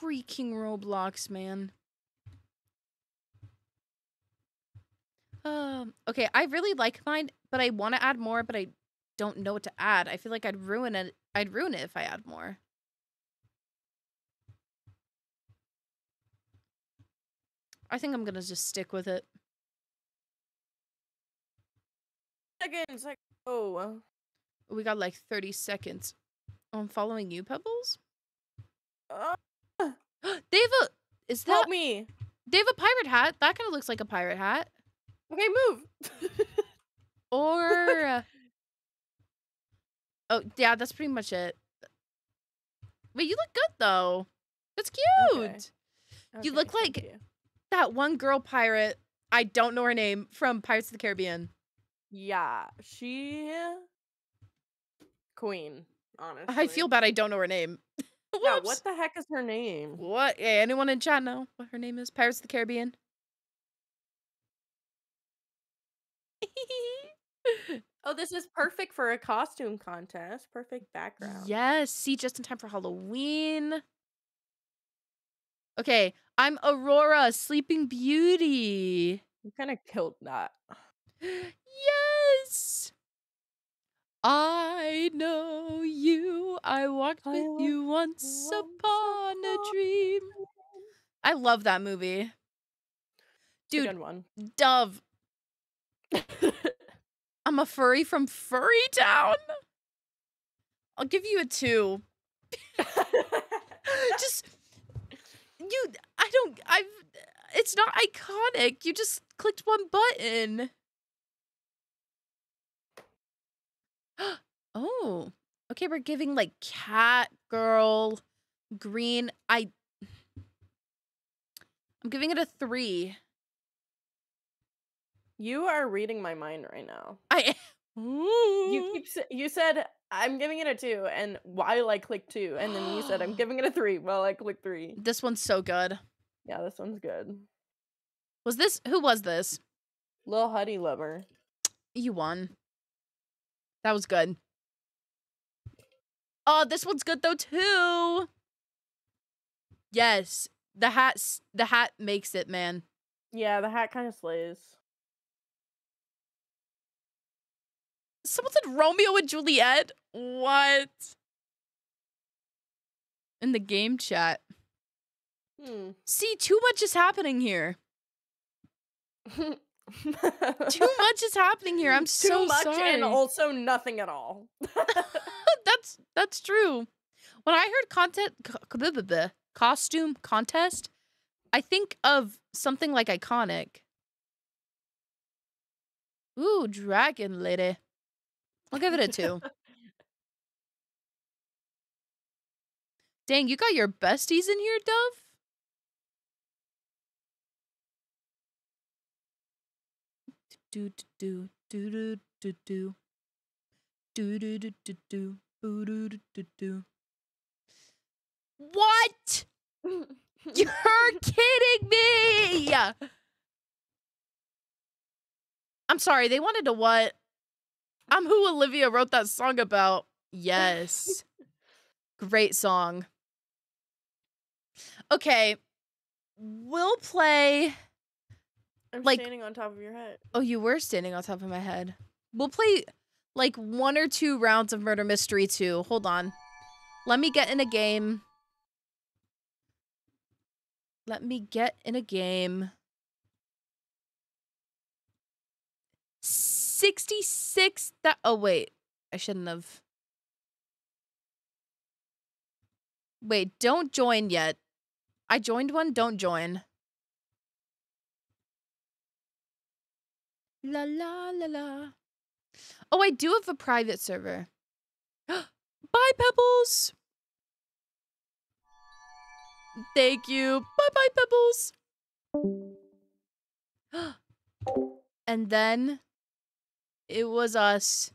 Freaking Roblox, man. Um, okay, I really like mine, but I want to add more, but I don't know what to add. I feel like I'd ruin it. I'd ruin it if I add more. I think I'm gonna just stick with it. Seconds. Like, oh. We got like 30 seconds. Oh, I'm following you, Pebbles. Uh, [gasps] they have a. Is that? help me. They have a pirate hat. That kind of looks like a pirate hat. Okay, move. [laughs] Or. uh, oh, yeah, that's pretty much it. Wait, you look good though. That's cute. Okay. You look like- you. That one girl pirate. I don't know her name from Pirates of the Caribbean. Yeah, she. Queen. Honestly. I feel bad I don't know her name. [laughs] Yeah, what the heck is her name? What? Hey, anyone in chat know what her name is? Pirates of the Caribbean. [laughs] Oh, this is perfect for a costume contest. Perfect background. yes, see, just in time for Halloween. Okay, I'm Aurora, Sleeping Beauty. You kind of killed that. Yes. I know you. I walked I with you once once upon a dream. I love that movie. Dude, one. Dove. [laughs] I'm a furry from Furry Town. I'll give you a two. [laughs] [laughs] Just you I don't I've it's not iconic. You just clicked one button. [gasps] oh. Okay, we're giving like cat girl green. I I'm giving it a 3. you are reading my mind right now. I You keep you said I'm giving it a two, and while I click two, and then you said I'm [gasps] giving it a three while I click three. This one's so good. Yeah, this one's good. Was this who was this? Lil Huddy lover. You won. That was good. Oh, this one's good though too. Yes, the hat the hat makes it, man. Yeah, the hat kind of slays. Someone said Romeo and Juliet. What? In the game chat. Hmm. See, too much is happening here. Too [laughs] much is happening here. I'm Too so much sorry. and also nothing at all. [laughs] [laughs] that's that's true. When I heard content co- blah, blah, blah, costume contest, I think of something like iconic. Ooh, dragon lady. I'll give it a two. Dang, you got your besties in here, Dove? Do do do do do do do do do do do do do do do do. What? You're kidding me! I'm sorry, they wanted to what? I'm who Olivia wrote that song about. Yes. Great song. Okay. We'll play. I'm like- standing on top of your head. Oh, you were standing on top of my head. We'll play like one or two rounds of Murder Mystery 2. Hold on. Let me get in a game. Let me get in a game. 66 that oh wait. I shouldn't have. Wait, don't join yet. I joined one, don't join. La la la la. Oh, I do have a private server. [gasps] Bye, Pebbles. Thank you. Bye bye, Pebbles. [gasps] and then it was us.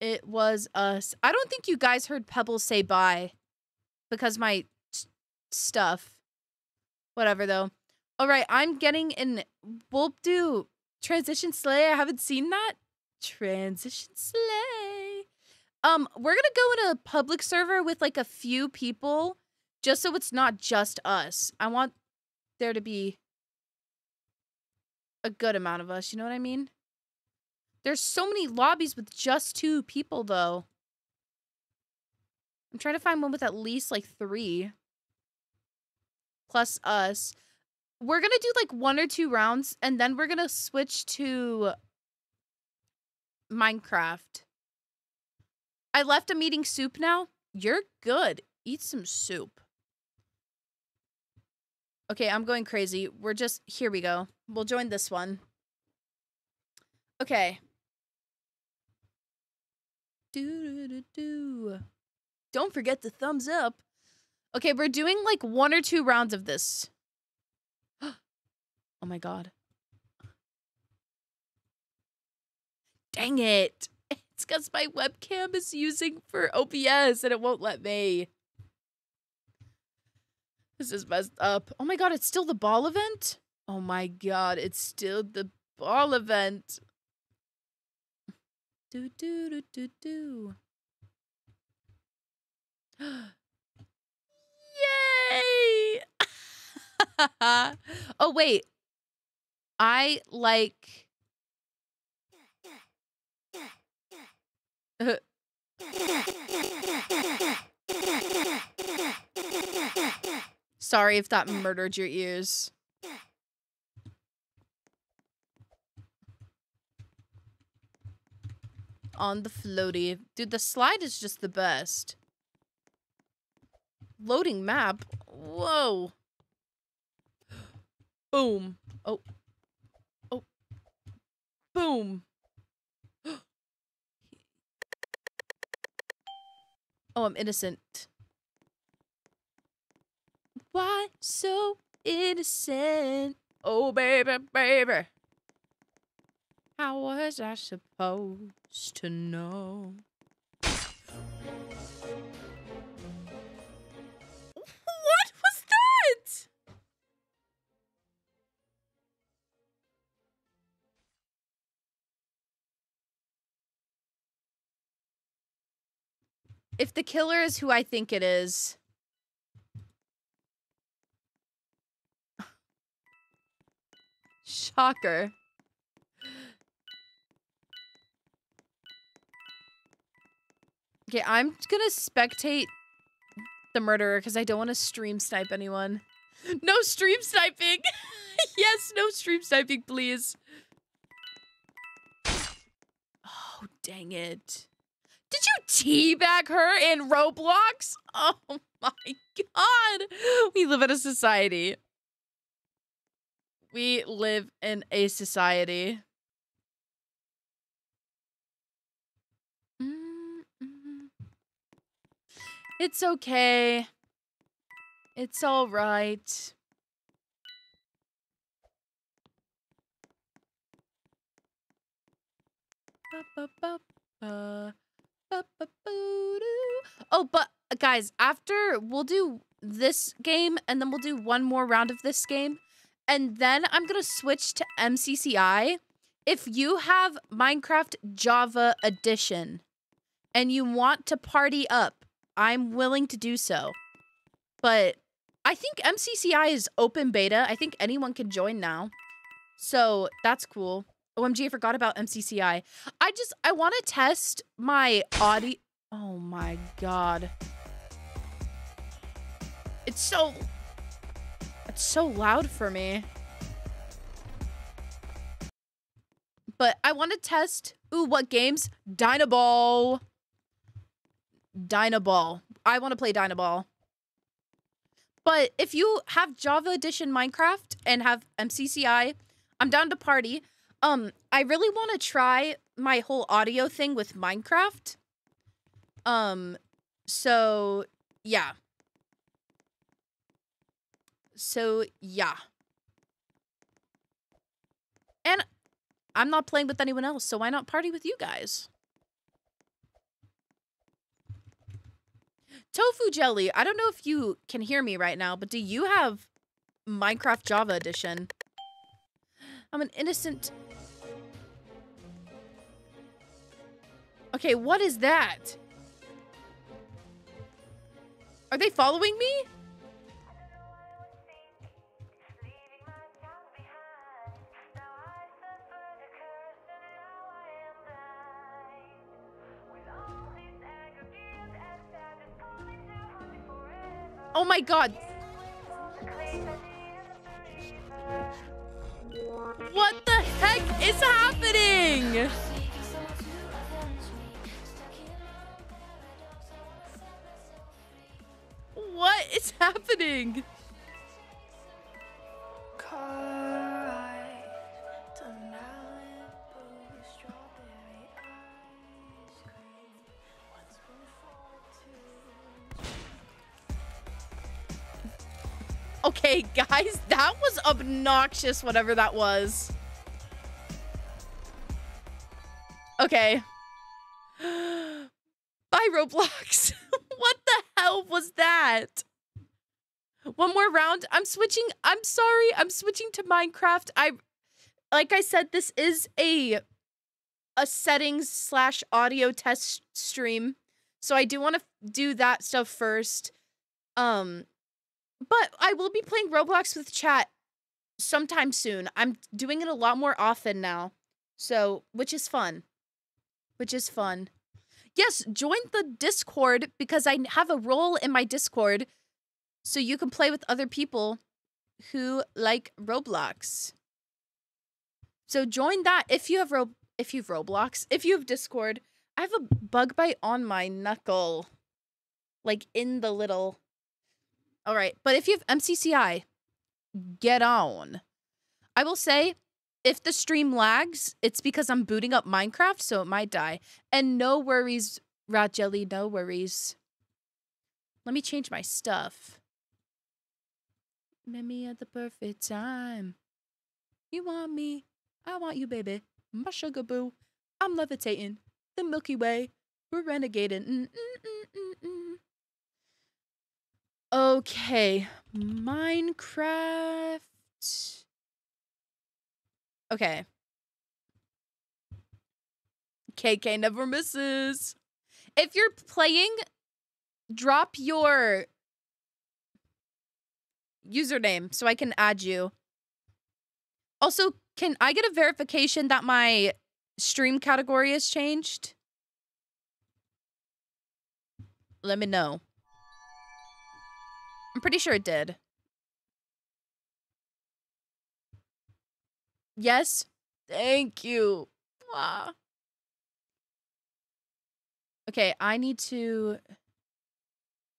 It was us. I don't think you guys heard Pebbles say bye because my stuff. Whatever though. All right, I'm getting in. We'll do transition slay. I haven't seen that. Transition slay. Um, we're gonna go in a public server with like a few people, just so it's not just us. I want there to be a good amount of us. You know what I mean? There's so many lobbies with just two people though. I'm trying to find one with at least like three. Plus us. We're gonna do like one or two rounds and then we're gonna switch to Minecraft. I left him eating soup now. You're good. Eat some soup. Okay, I'm going crazy. We're just here we go. We'll join this one. Okay. Do, do, do, do. Don't forget the thumbs up. Okay, we're doing like one or two rounds of this. [gasps] oh my god. Dang it. It's because my webcam is using for OBS and it won't let me. This is messed up. Oh my god, it's still the ball event? Oh my god, it's still the ball event. Do do do do do. Yay! [laughs] oh wait. I like Uh, Sorry if that murdered your ears. On the floaty. Dude, the slide is just the best. Loading map? Whoa. Boom. Oh. Oh. Boom. [gasps] Oh, I'm innocent. Why so innocent? Oh, baby, baby. How was I supposed to know? If the killer is who I think it is. Shocker. Okay, I'm gonna spectate the murderer because I don't want to stream snipe anyone. No stream sniping! [laughs] yes, no stream sniping, please. Oh, dang it. Did you teabag her in Roblox? [laughs] Oh my god. We live in a society. We live in a society. Mm-hmm. It's okay. It's all right. Ba-ba-ba-ba. Ba-ba-boo-doo. Oh, but uh, guys, after we'll do this game and then we'll do one more round of this game. And then I'm going to switch to MCCI. If you have Minecraft Java Edition and you want to party up, I'm willing to do so. But I think MCCI is open beta. I think anyone can join now. So that's cool. OMG, I forgot about MCCI. I just, I want to test my audio. Oh my God. It's so, it's so loud for me. But I want to test, ooh, what games? Dynaball. Dynaball. I want to play Dynaball. But if you have Java Edition Minecraft and have MCCI, I'm down to party. Um, I really want to try my whole audio thing with Minecraft. Um, so yeah. So yeah. And I'm not playing with anyone else, so why not party with you guys? Tofu Jelly, I don't know if you can hear me right now, but do you have Minecraft Java Edition? I'm an innocent. Okay, what is that? Are they following me? Oh my god. What the heck is happening? Happening? Okay, guys, that was obnoxious, whatever that was. Okay. [gasps] Bye, Roblox. [laughs] what the hell was that? One more round. I'm switching. I'm sorry. I'm switching to Minecraft. I, like I said, this is a, a settings slash audio test stream. So I do want to do that stuff first. Um, but I will be playing Roblox with chat sometime soon. I'm doing it a lot more often now. So, which is fun. Which is fun. Yes, join the Discord because I have a role in my Discord so you can play with other people who like Roblox. So join that if you have Ro if you've Roblox, if you have Discord. I have a bug bite on my knuckle. Like in the little all right. But if you have MCCI, get on. I will say, if the stream lags, it's because I'm booting up Minecraft, so it might die. And no worries, Rat Jelly, no worries. Let me change my stuff. Met me at the perfect time. You want me, I want you, baby. My sugar boo. I'm levitating. The Milky Way. We're renegading. Mm -mm -mm Okay, Minecraft. Okay. KK never misses. If you're playing, drop your username so I can add you. Also, can I get a verification that my stream category has changed? Let me know. I'm pretty sure it did. Yes? Thank you. Wow. Okay, I need to...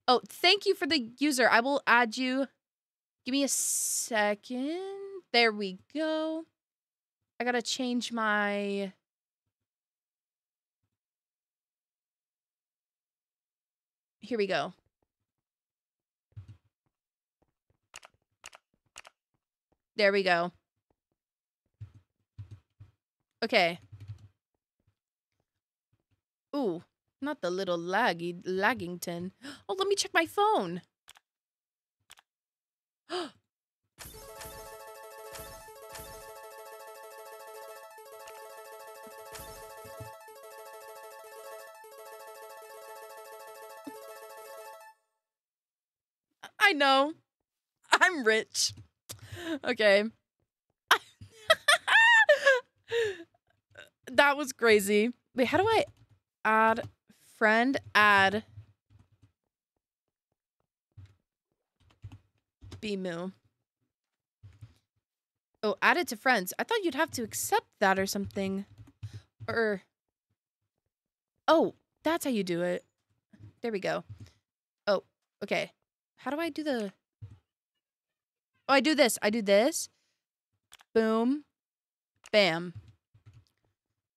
Oh, thank you for the user. I will add you. Give me a second. There we go. I gotta change my... Here we go. There we go. Okay. Ooh, not the little laggy laggington. [gasps] Oh, let me check my phone. [gasps] I know. I'm rich. Okay. [laughs] that was crazy. Wait, how do I add friend add Bimu? Oh, add it to friends. I thought you'd have to accept that or something. Or Oh, that's how you do it. There we go. Oh, okay. How do I do the Oh, I do this. I do this. Boom. Bam.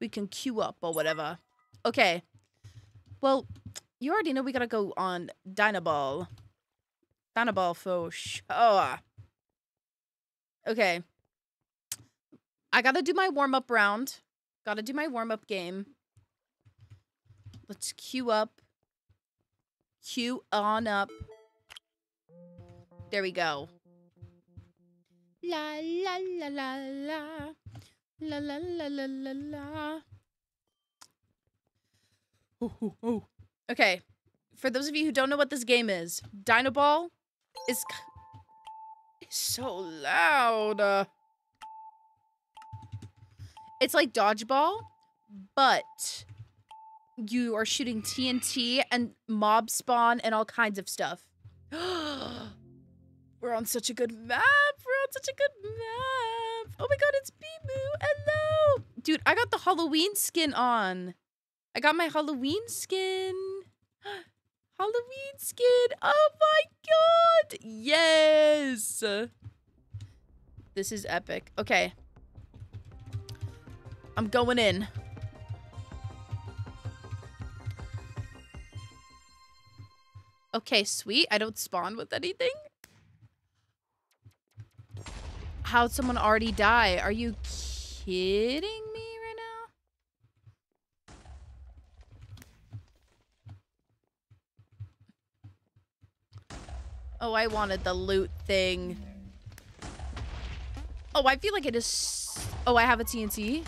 We can queue up or whatever. Okay. Well, you already know we gotta go on Dynaball. Dynaball for sure. Oh. Okay. I gotta do my warm-up round. Gotta do my warm-up game. Let's queue up. Queue on up. There we go. La la la la la. La la la la la la. Ooh, ooh, ooh. Okay. For those of you who don't know what this game is, Dynaball is k- is so loud. Uh, it's like dodgeball, but you are shooting TNT and mob spawn and all kinds of stuff. [gasps] We're on such a good map. We're on such a good map. Oh my god, it's Bimu. Hello. Dude, I got the Halloween skin on. I got my Halloween skin. [gasps] Halloween skin. Oh my god. Yes. This is epic. Okay. I'm going in. Okay, sweet. I don't spawn with anything. How'd someone already die? Are you kidding me right now? Oh, I wanted the loot thing. Oh, I feel like it is... Oh, I have a TNT?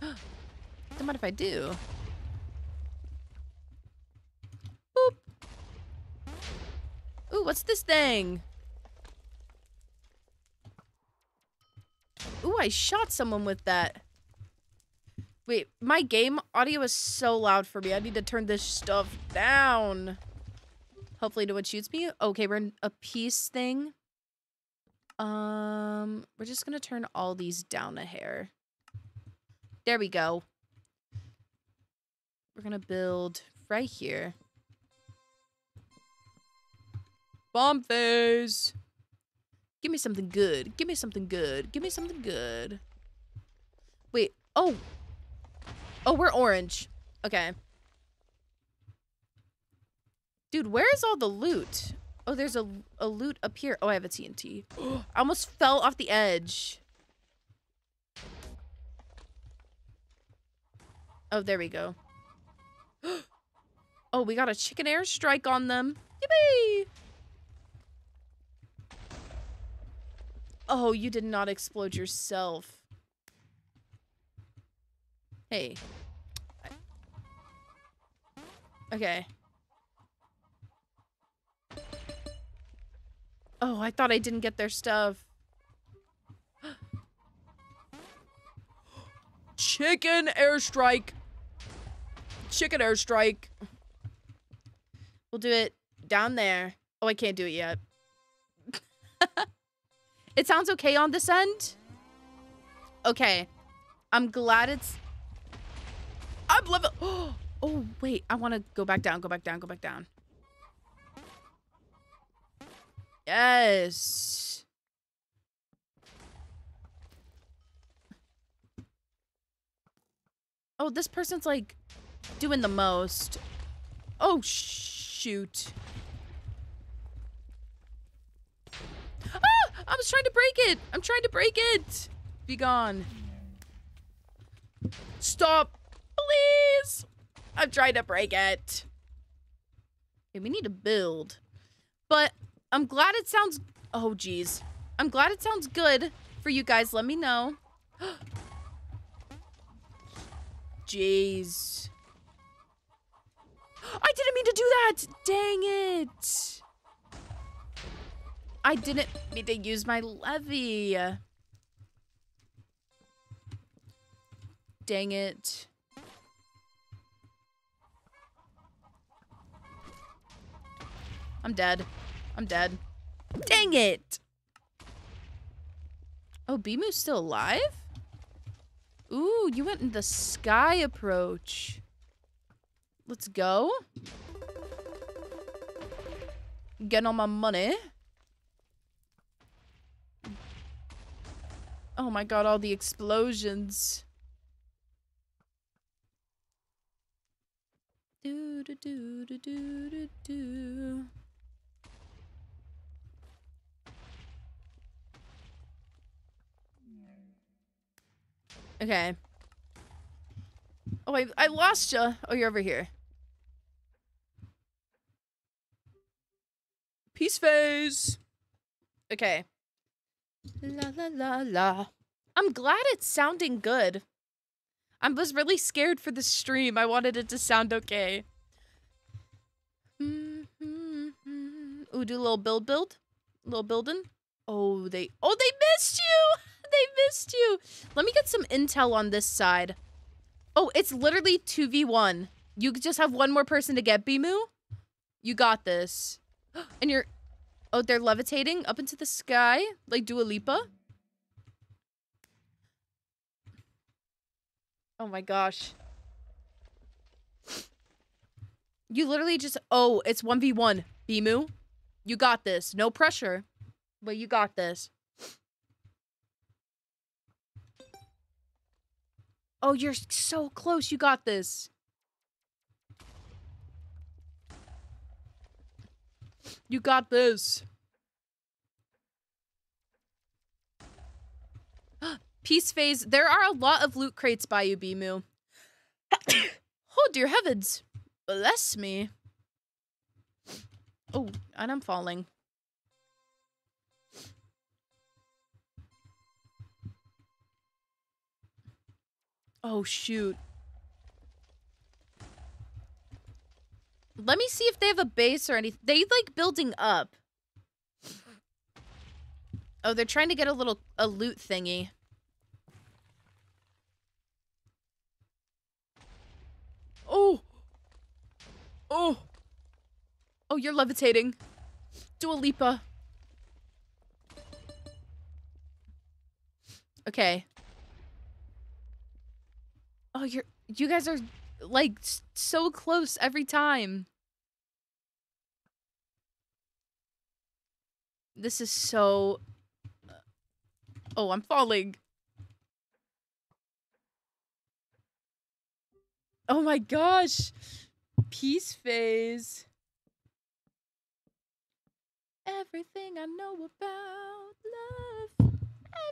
Don't mind if I do. Boop. Ooh, what's this thing? Ooh, I shot someone with that. Wait, my game audio is so loud for me. I need to turn this stuff down. Hopefully no one shoots me. Okay, we're in a peace thing. Um, we're just gonna turn all these down a hair. There we go. We're gonna build right here. Bomb phase. Give me something good. Give me something good. Give me something good. Wait. Oh. Oh, we're orange. Okay. Dude, where's all the loot? Oh, there's a, a loot up here. Oh, I have a TNT. [gasps] I almost fell off the edge. Oh, there we go. [gasps] oh, we got a chicken airstrike on them. Yippee! Oh, you did not explode yourself. Hey. Okay. Oh, I thought I didn't get their stuff. [gasps] Chicken airstrike. Chicken airstrike. We'll do it down there. Oh, I can't do it yet. [laughs] it sounds okay on this end. Okay. I'm glad it's... I'm level... [gasps] Oh, wait. I want to go back down, go back down, go back down. Yes. Oh, this person's like doing the most. Oh, shoot. Ah! I was trying to break it. I'm trying to break it. Be gone. Stop. Please. I'm trying to break it. Okay, we need to build. But I'm glad it sounds... Oh, geez. I'm glad it sounds good for you guys. Let me know. [gasps] Jeez. I didn't mean to do that! Dang it! I didn't mean to use my levy. Dang it. I'm dead. I'm dead. Dang it! Oh, Bimu's still alive? Ooh, you went in the sky approach. Let's go. Getting all my money. Oh my god, all the explosions. Do do do do do do do. Okay. Oh, I, I lost you. Oh, you're over here. Peace phase. Okay. La la la la. I'm glad it's sounding good. I was really scared for the stream. I wanted it to sound okay. Mm-hmm. Ooh, do a little build build. A little building. Oh, they Oh, they missed you. [laughs] They missed you. Let me get some intel on this side. Oh, it's literally 2v1. You just have one more person to get, Bimu. You got this. [gasps] And you're... Oh, they're levitating up into the sky? Like Dua Lipa? Oh my gosh. You literally just... Oh, it's 1v1. Bimu, you got this. No pressure. But you got this. Oh, you're so close. You got this. You got this. [gasps] Peace phase. There are a lot of loot crates by you, Bimu. [coughs] oh, dear heavens. Bless me. Oh, and I'm falling. Oh, shoot. Let me see if they have a base or anything. They like building up. Oh, they're trying to get a little a loot thingy. Oh. Oh. Oh, you're levitating. Dua Lipa. Okay. Oh, you're you guys are like so close every time. This is so uh, Oh, I'm falling. Oh my gosh. Peace phase. Everything I know about love.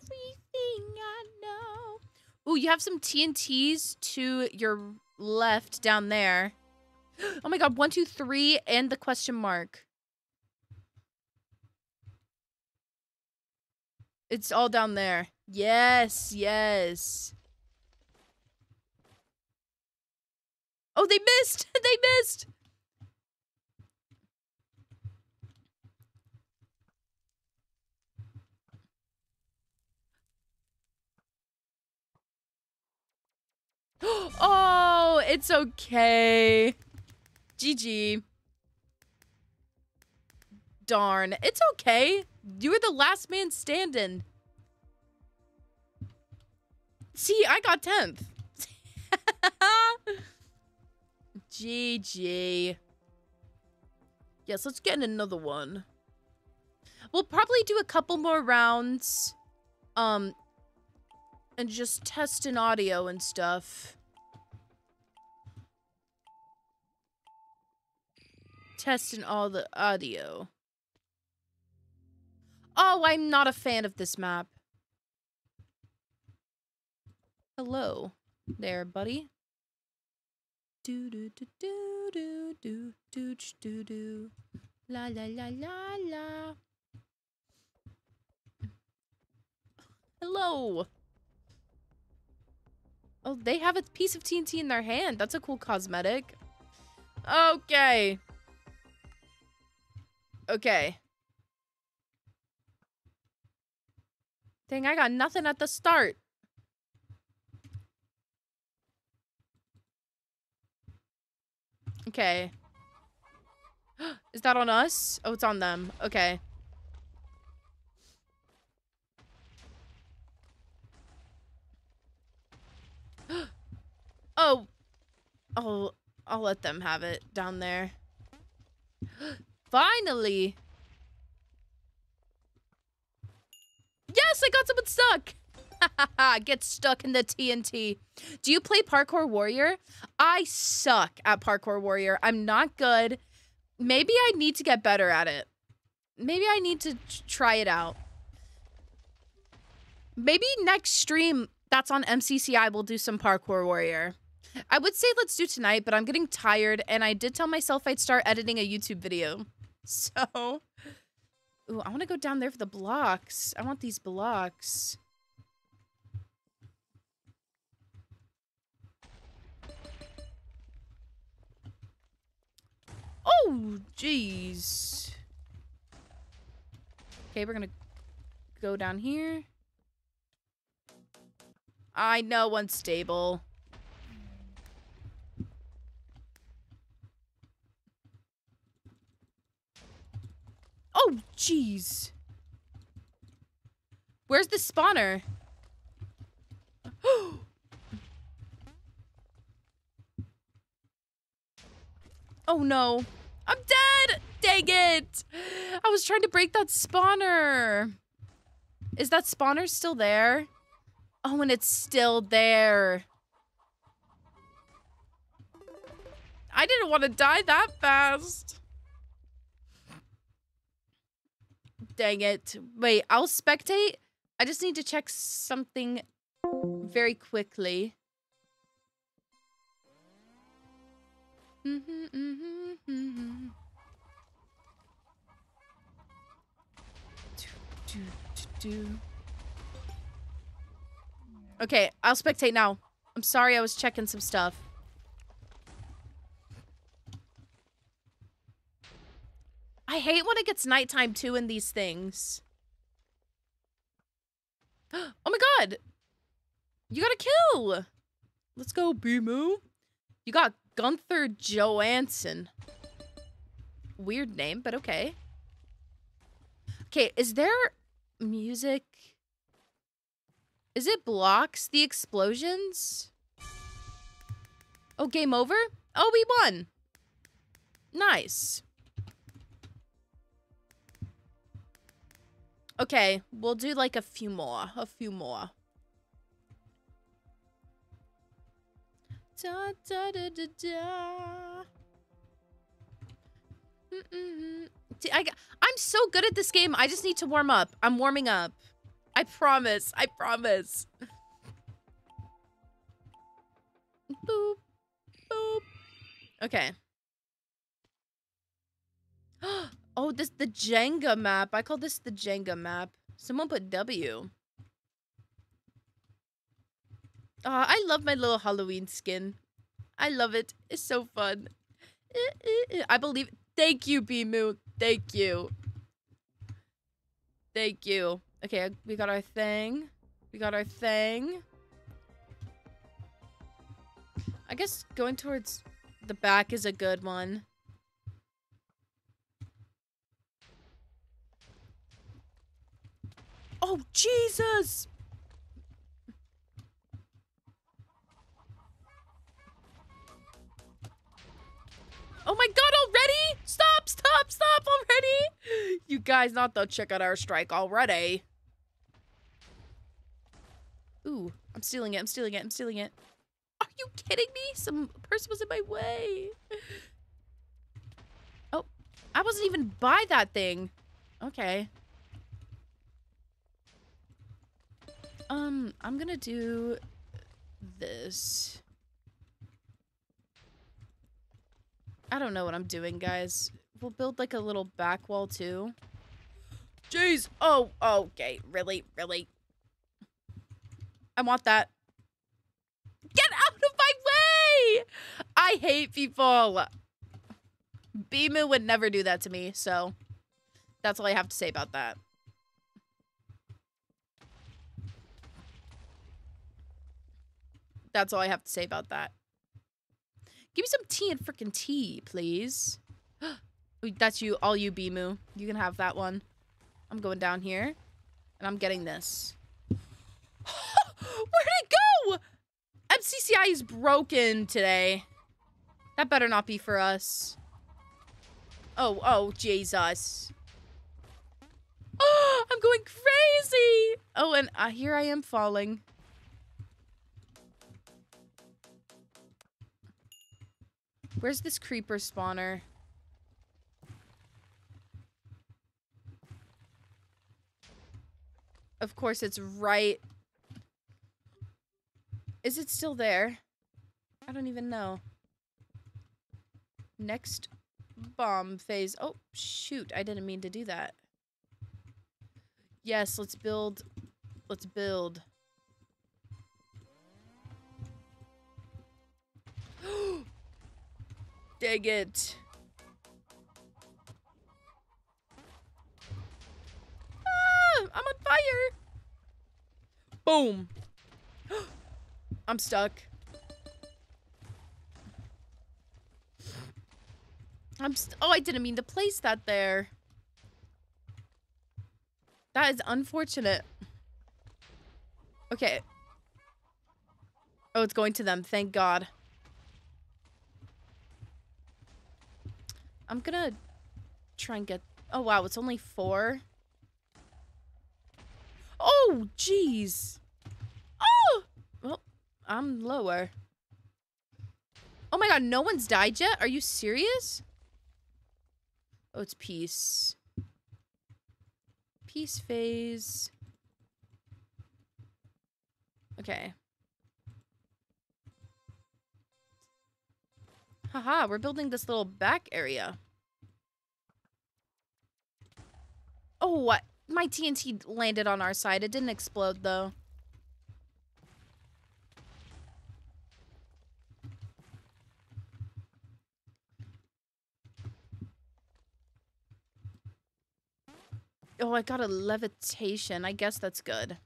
Everything I know. Ooh, you have some TNTs to your left down there. [gasps] Oh my god, one, two, three, and the question mark. It's all down there. Yes, yes. Oh, they missed! [laughs] they missed! [gasps] oh, it's okay. GG. Darn. It's okay. You were the last man standing. See, I got 10th. GG. [laughs] Yes, let's get in another one. We'll probably do a couple more rounds. Um, and just test an audio and stuff. Testing all the audio. Oh, I'm not a fan of this map. Hello there, buddy. Do do do do do do do do do la la la la la. Hello. Oh, they have a piece of TNT in their hand. That's a cool cosmetic. Okay. Okay. Dang, I got nothing at the start. Okay. [gasps] Is that on us? Oh, it's on them. Okay. Oh. Oh, I'll let them have it down there. [gasps] Finally. Yes, I got someone stuck. [laughs] Get stuck in the TNT. Do you play Parkour Warrior? I suck at Parkour Warrior. I'm not good. Maybe I need to get better at it. Maybe I need to try it out. Maybe next stream that's on MCCI we'll do some Parkour Warrior. I would say let's do tonight, but I'm getting tired, and I did tell myself I'd start editing a YouTube video. [laughs] So, ooh, I want to go down there for the blocks. I want these blocks. Oh, jeez. Okay, we're gonna go down here. I know unstable. Oh, jeez. Where's the spawner? [gasps] oh no. I'm dead! Dang it! I was trying to break that spawner. Is that spawner still there? Oh, and it's still there. I didn't want to die that fast. Dang it. Wait, I'll spectate. I just need to check something very quickly. Mm-hmm, mm-hmm, mm-hmm. Okay, I'll spectate now. I'm sorry I was checking some stuff. I hate when it gets nighttime too in these things. [gasps] Oh my god! You got a kill! Let's go, Bimu. You got Gunther Johansson. Weird name, but okay. Okay, is there music? Is it blocks the explosions? Oh, game over? Oh, we won. Nice. Okay, we'll do like a few more. A few more. Da, da, da, da, da. Mm -mm. I'm so good at this game. I just need to warm up. I'm warming up. I promise. I promise. [laughs] Boop. Boop. Okay. [gasps] [gasps] oh, this the Jenga map. I call this the Jenga map. Someone put W. Uh, I love my little Halloween skin. I love it. It's so fun. I believe. Thank you, Bimu. Thank you. Thank you. Okay, we got our thing. We got our thing. I guess going towards the back is a good one. Oh, Jesus! Oh my god, already? Stop, stop, stop already! You guys not the chicken air strike already. Ooh, I'm stealing it, I'm stealing it, I'm stealing it. Are you kidding me? Some person was in my way. Oh, I wasn't even by that thing. Okay. Um, I'm gonna do this. I don't know what I'm doing, guys. We'll build like a little back wall too. Jeez. Oh, okay. Really, really. I want that. Get out of my way! I hate people. Bimu would never do that to me, so that's all I have to say about that. That's all I have to say about that. Give me some tea and freaking tea, please. [gasps] That's you, all you, Bimu. You can have that one. I'm going down here, and I'm getting this. [gasps] Where'd it go? MCCI is broken today. That better not be for us. Oh, oh, Jesus. Oh, [gasps] I'm going crazy. Oh, and uh, here I am falling. Where's this creeper spawner? Of course, it's right... Is it still there? I don't even know. Next bomb phase. Oh, shoot. I didn't mean to do that. Yes, let's build. Let's build. [gasps] Oh, Dang it. Ah, I'm on fire. Boom. [gasps] I'm stuck. I'm st oh, I didn't mean to place that there. That is unfortunate. Okay. Oh, it's going to them. Thank God. I'm gonna try and get... Oh, wow. It's only four. Oh, jeez. Oh! Well, I'm lower. Oh my god, no one's died yet? Are you serious? Oh, it's peace. Peace phase. Okay. Haha, we're building this little back area. Oh, what? My TNT landed on our side. It didn't explode, though. Oh, I got a levitation. I guess that's good.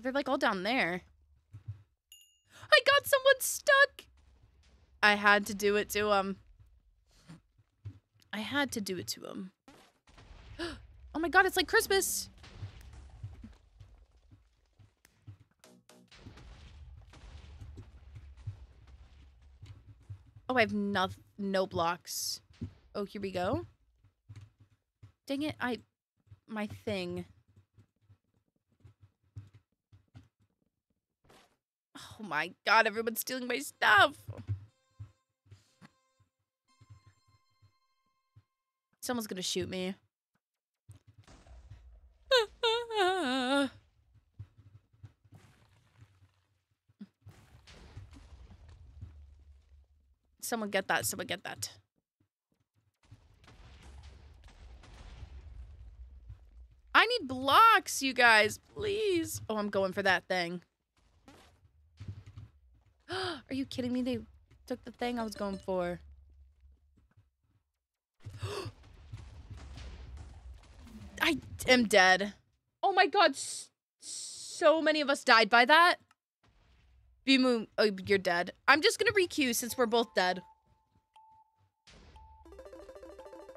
They're like all down there. I got someone stuck. I had to do it to him. I had to do it to him. [gasps] Oh my god, it's like Christmas. Oh, I have no, no blocks. Oh, here we go. Dang it, I... My thing. Oh my god, everyone's stealing my stuff! Someone's gonna shoot me. Someone get that. Someone get that. I need blocks, you guys. Please. Oh, I'm going for that thing. [gasps] Are you kidding me? They took the thing I was going for. [gasps] I am dead. Oh my god. So many of us died by that. Bimu, oh, you're dead. I'm just gonna requeue since we're both dead.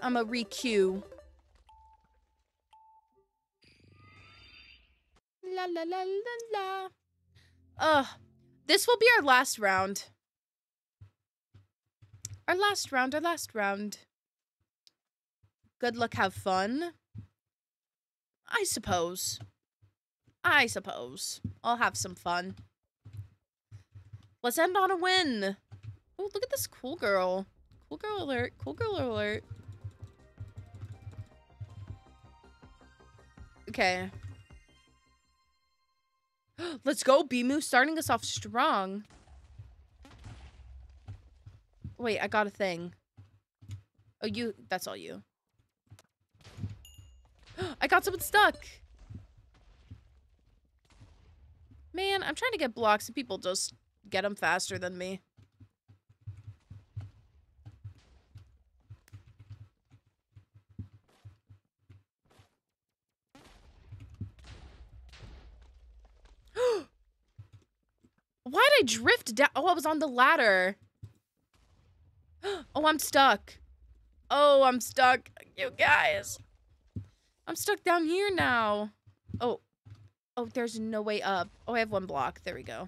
I'm a requeue. La la la la la. Ugh. This will be our last round. Our last round, our last round. Good luck, have fun. I suppose. I suppose. I'll have some fun. Let's end on a win. Oh, look at this cool girl. Cool girl alert. Cool girl alert. Okay. [gasps] Let's go, Bimu. Starting us off strong. Wait, I got a thing. Oh, you. That's all you. [gasps] I got someone stuck. Man, I'm trying to get blocks and people just get them faster than me. [gasps] Why'd I drift down? Oh, I was on the ladder. [gasps] Oh, I'm stuck. Oh, I'm stuck. You guys. I'm stuck down here now. Oh. Oh, there's no way up. Oh, I have one block. There we go.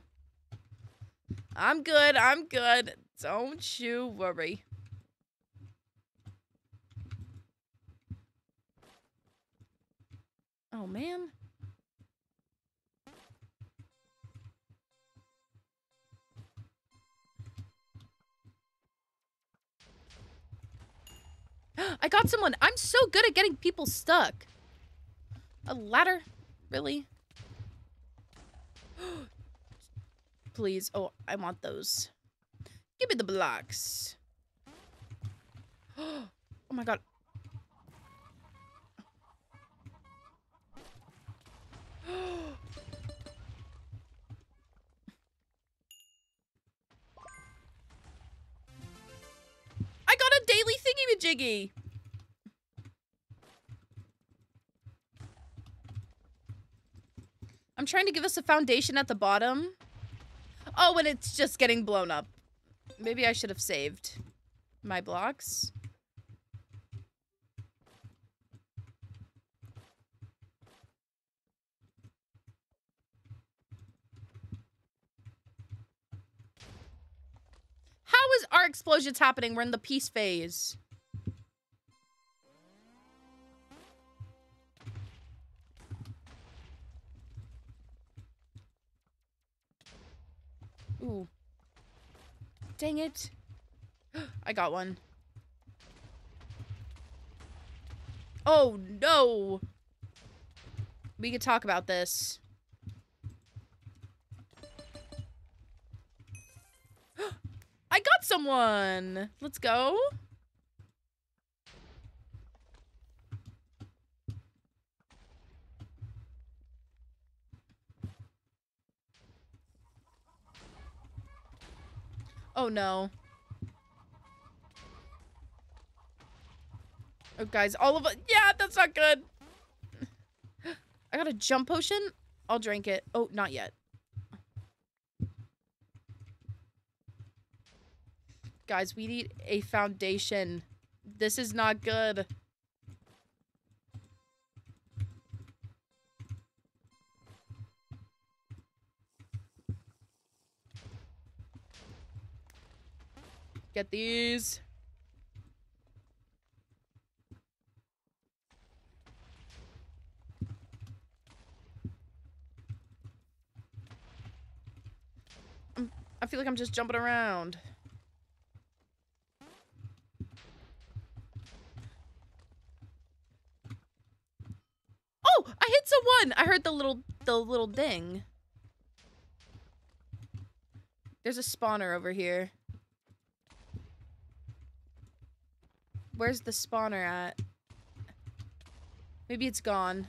I'm good. I'm good. Don't you worry. Oh, man. [gasps] I got someone. I'm so good at getting people stuck. A ladder? Really? [gasps] Please. Oh, I want those. Give me the blocks. [gasps] Oh my god. [gasps] I got a daily thingy-majiggy! I'm trying to give us a foundation at the bottom. Oh, and it's just getting blown up. Maybe I should have saved my blocks. How is our explosions happening? We're in the peace phase. Ooh. Dang it. [gasps] I got one. Oh, no. We could talk about this. [gasps] I got someone. Let's go. Oh no. Oh guys, all of it. Yeah, that's not good. [gasps] I got a jump potion. I'll drink it. Oh, not yet. Guys, we need a foundation. This is not good. Get these. I'm- I feel like I'm just jumping around. Oh, I hit someone. I heard the little the little ding. There's a spawner over here. Where's the spawner at? Maybe it's gone.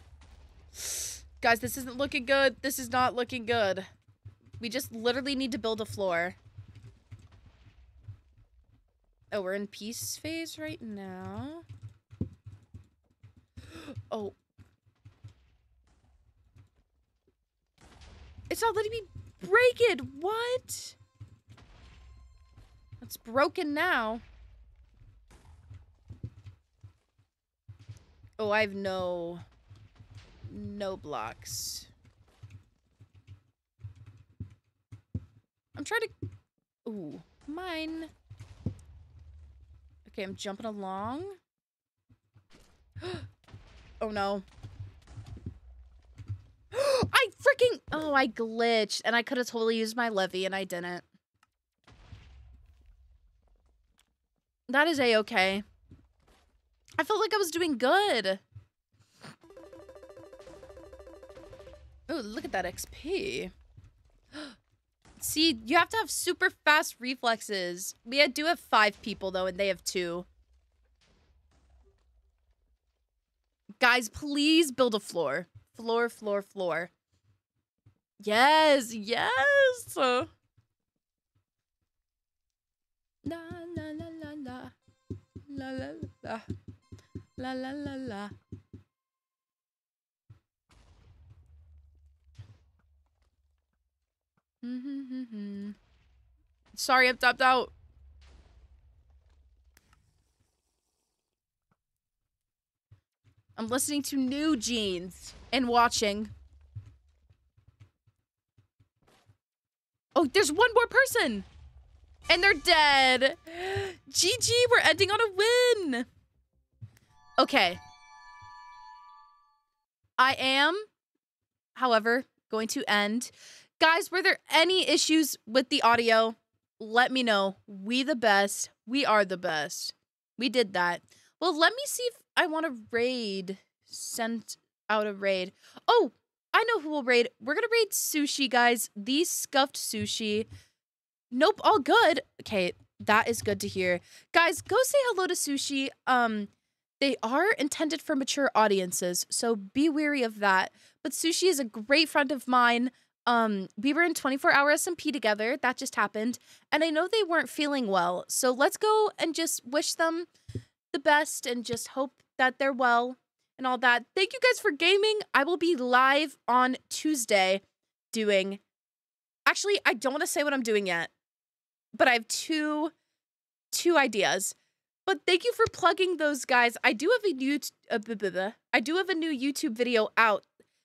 Guys, this isn't looking good. This is not looking good. We just literally need to build a floor. Oh, we're in peace phase right now. [gasps] Oh. It's not letting me break it. What? It's broken now. Oh, I have no... No blocks. I'm trying to... Ooh, mine. Okay, I'm jumping along. [gasps] oh, no. [gasps] I freaking... Oh, I glitched. And I could have totally used my levy, and I didn't. That is a-okay. I felt like I was doing good. Oh, look at that XP. [gasps] See, you have to have super fast reflexes. We do have five people, though, and they have two. Guys, please build a floor. Floor, floor, floor. Yes, yes. La, la, la, la, la. La, la, la. La la la la. Sorry, I'm tapped out. I'm listening to NewJeans and watching. Oh, there's one more person. And they're dead. [gasps] GG, we're ending on a win. Okay. I am, however, going to end. Guys, were there any issues with the audio? Let me know. We the best. We are the best. We did that. Well, let me see if I want to raid. Send out a raid. Oh, I know who will raid. We're gonna raid sushi, guys. These scuffed sushi. Nope, all good. Okay, that is good to hear. Guys, go say hello to sushi. Um, they are intended for mature audiences, so be weary of that. But sushi is a great friend of mine. Um, we were in 24 hour SMP together. That just happened. And I know they weren't feeling well. So let's go and just wish them the best and just hope that they're well and all that. Thank you guys for gaming. I will be live on Tuesday doing. Actually, I don't want to say what I'm doing yet, but I have two two ideas. But thank you for plugging those guys. I do have a new uh, I do have a new YouTube video out,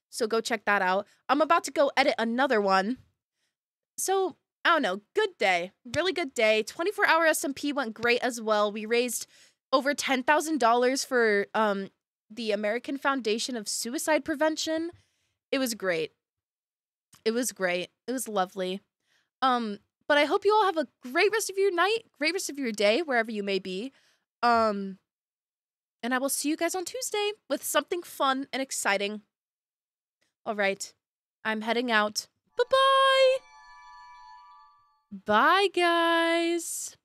so go check that out. I'm about to go edit another one. So, I don't know, good day. Really good day. 24 hour SMP went great as well. We raised over $10,000 for um the American Foundation of Suicide Prevention. It was great. It was great. It was lovely. Um, but I hope you all have a great rest of your night, great rest of your day, wherever you may be. Um, and I will see you guys on Tuesday with something fun and exciting. All right. I'm heading out. Bye-bye. Bye, guys.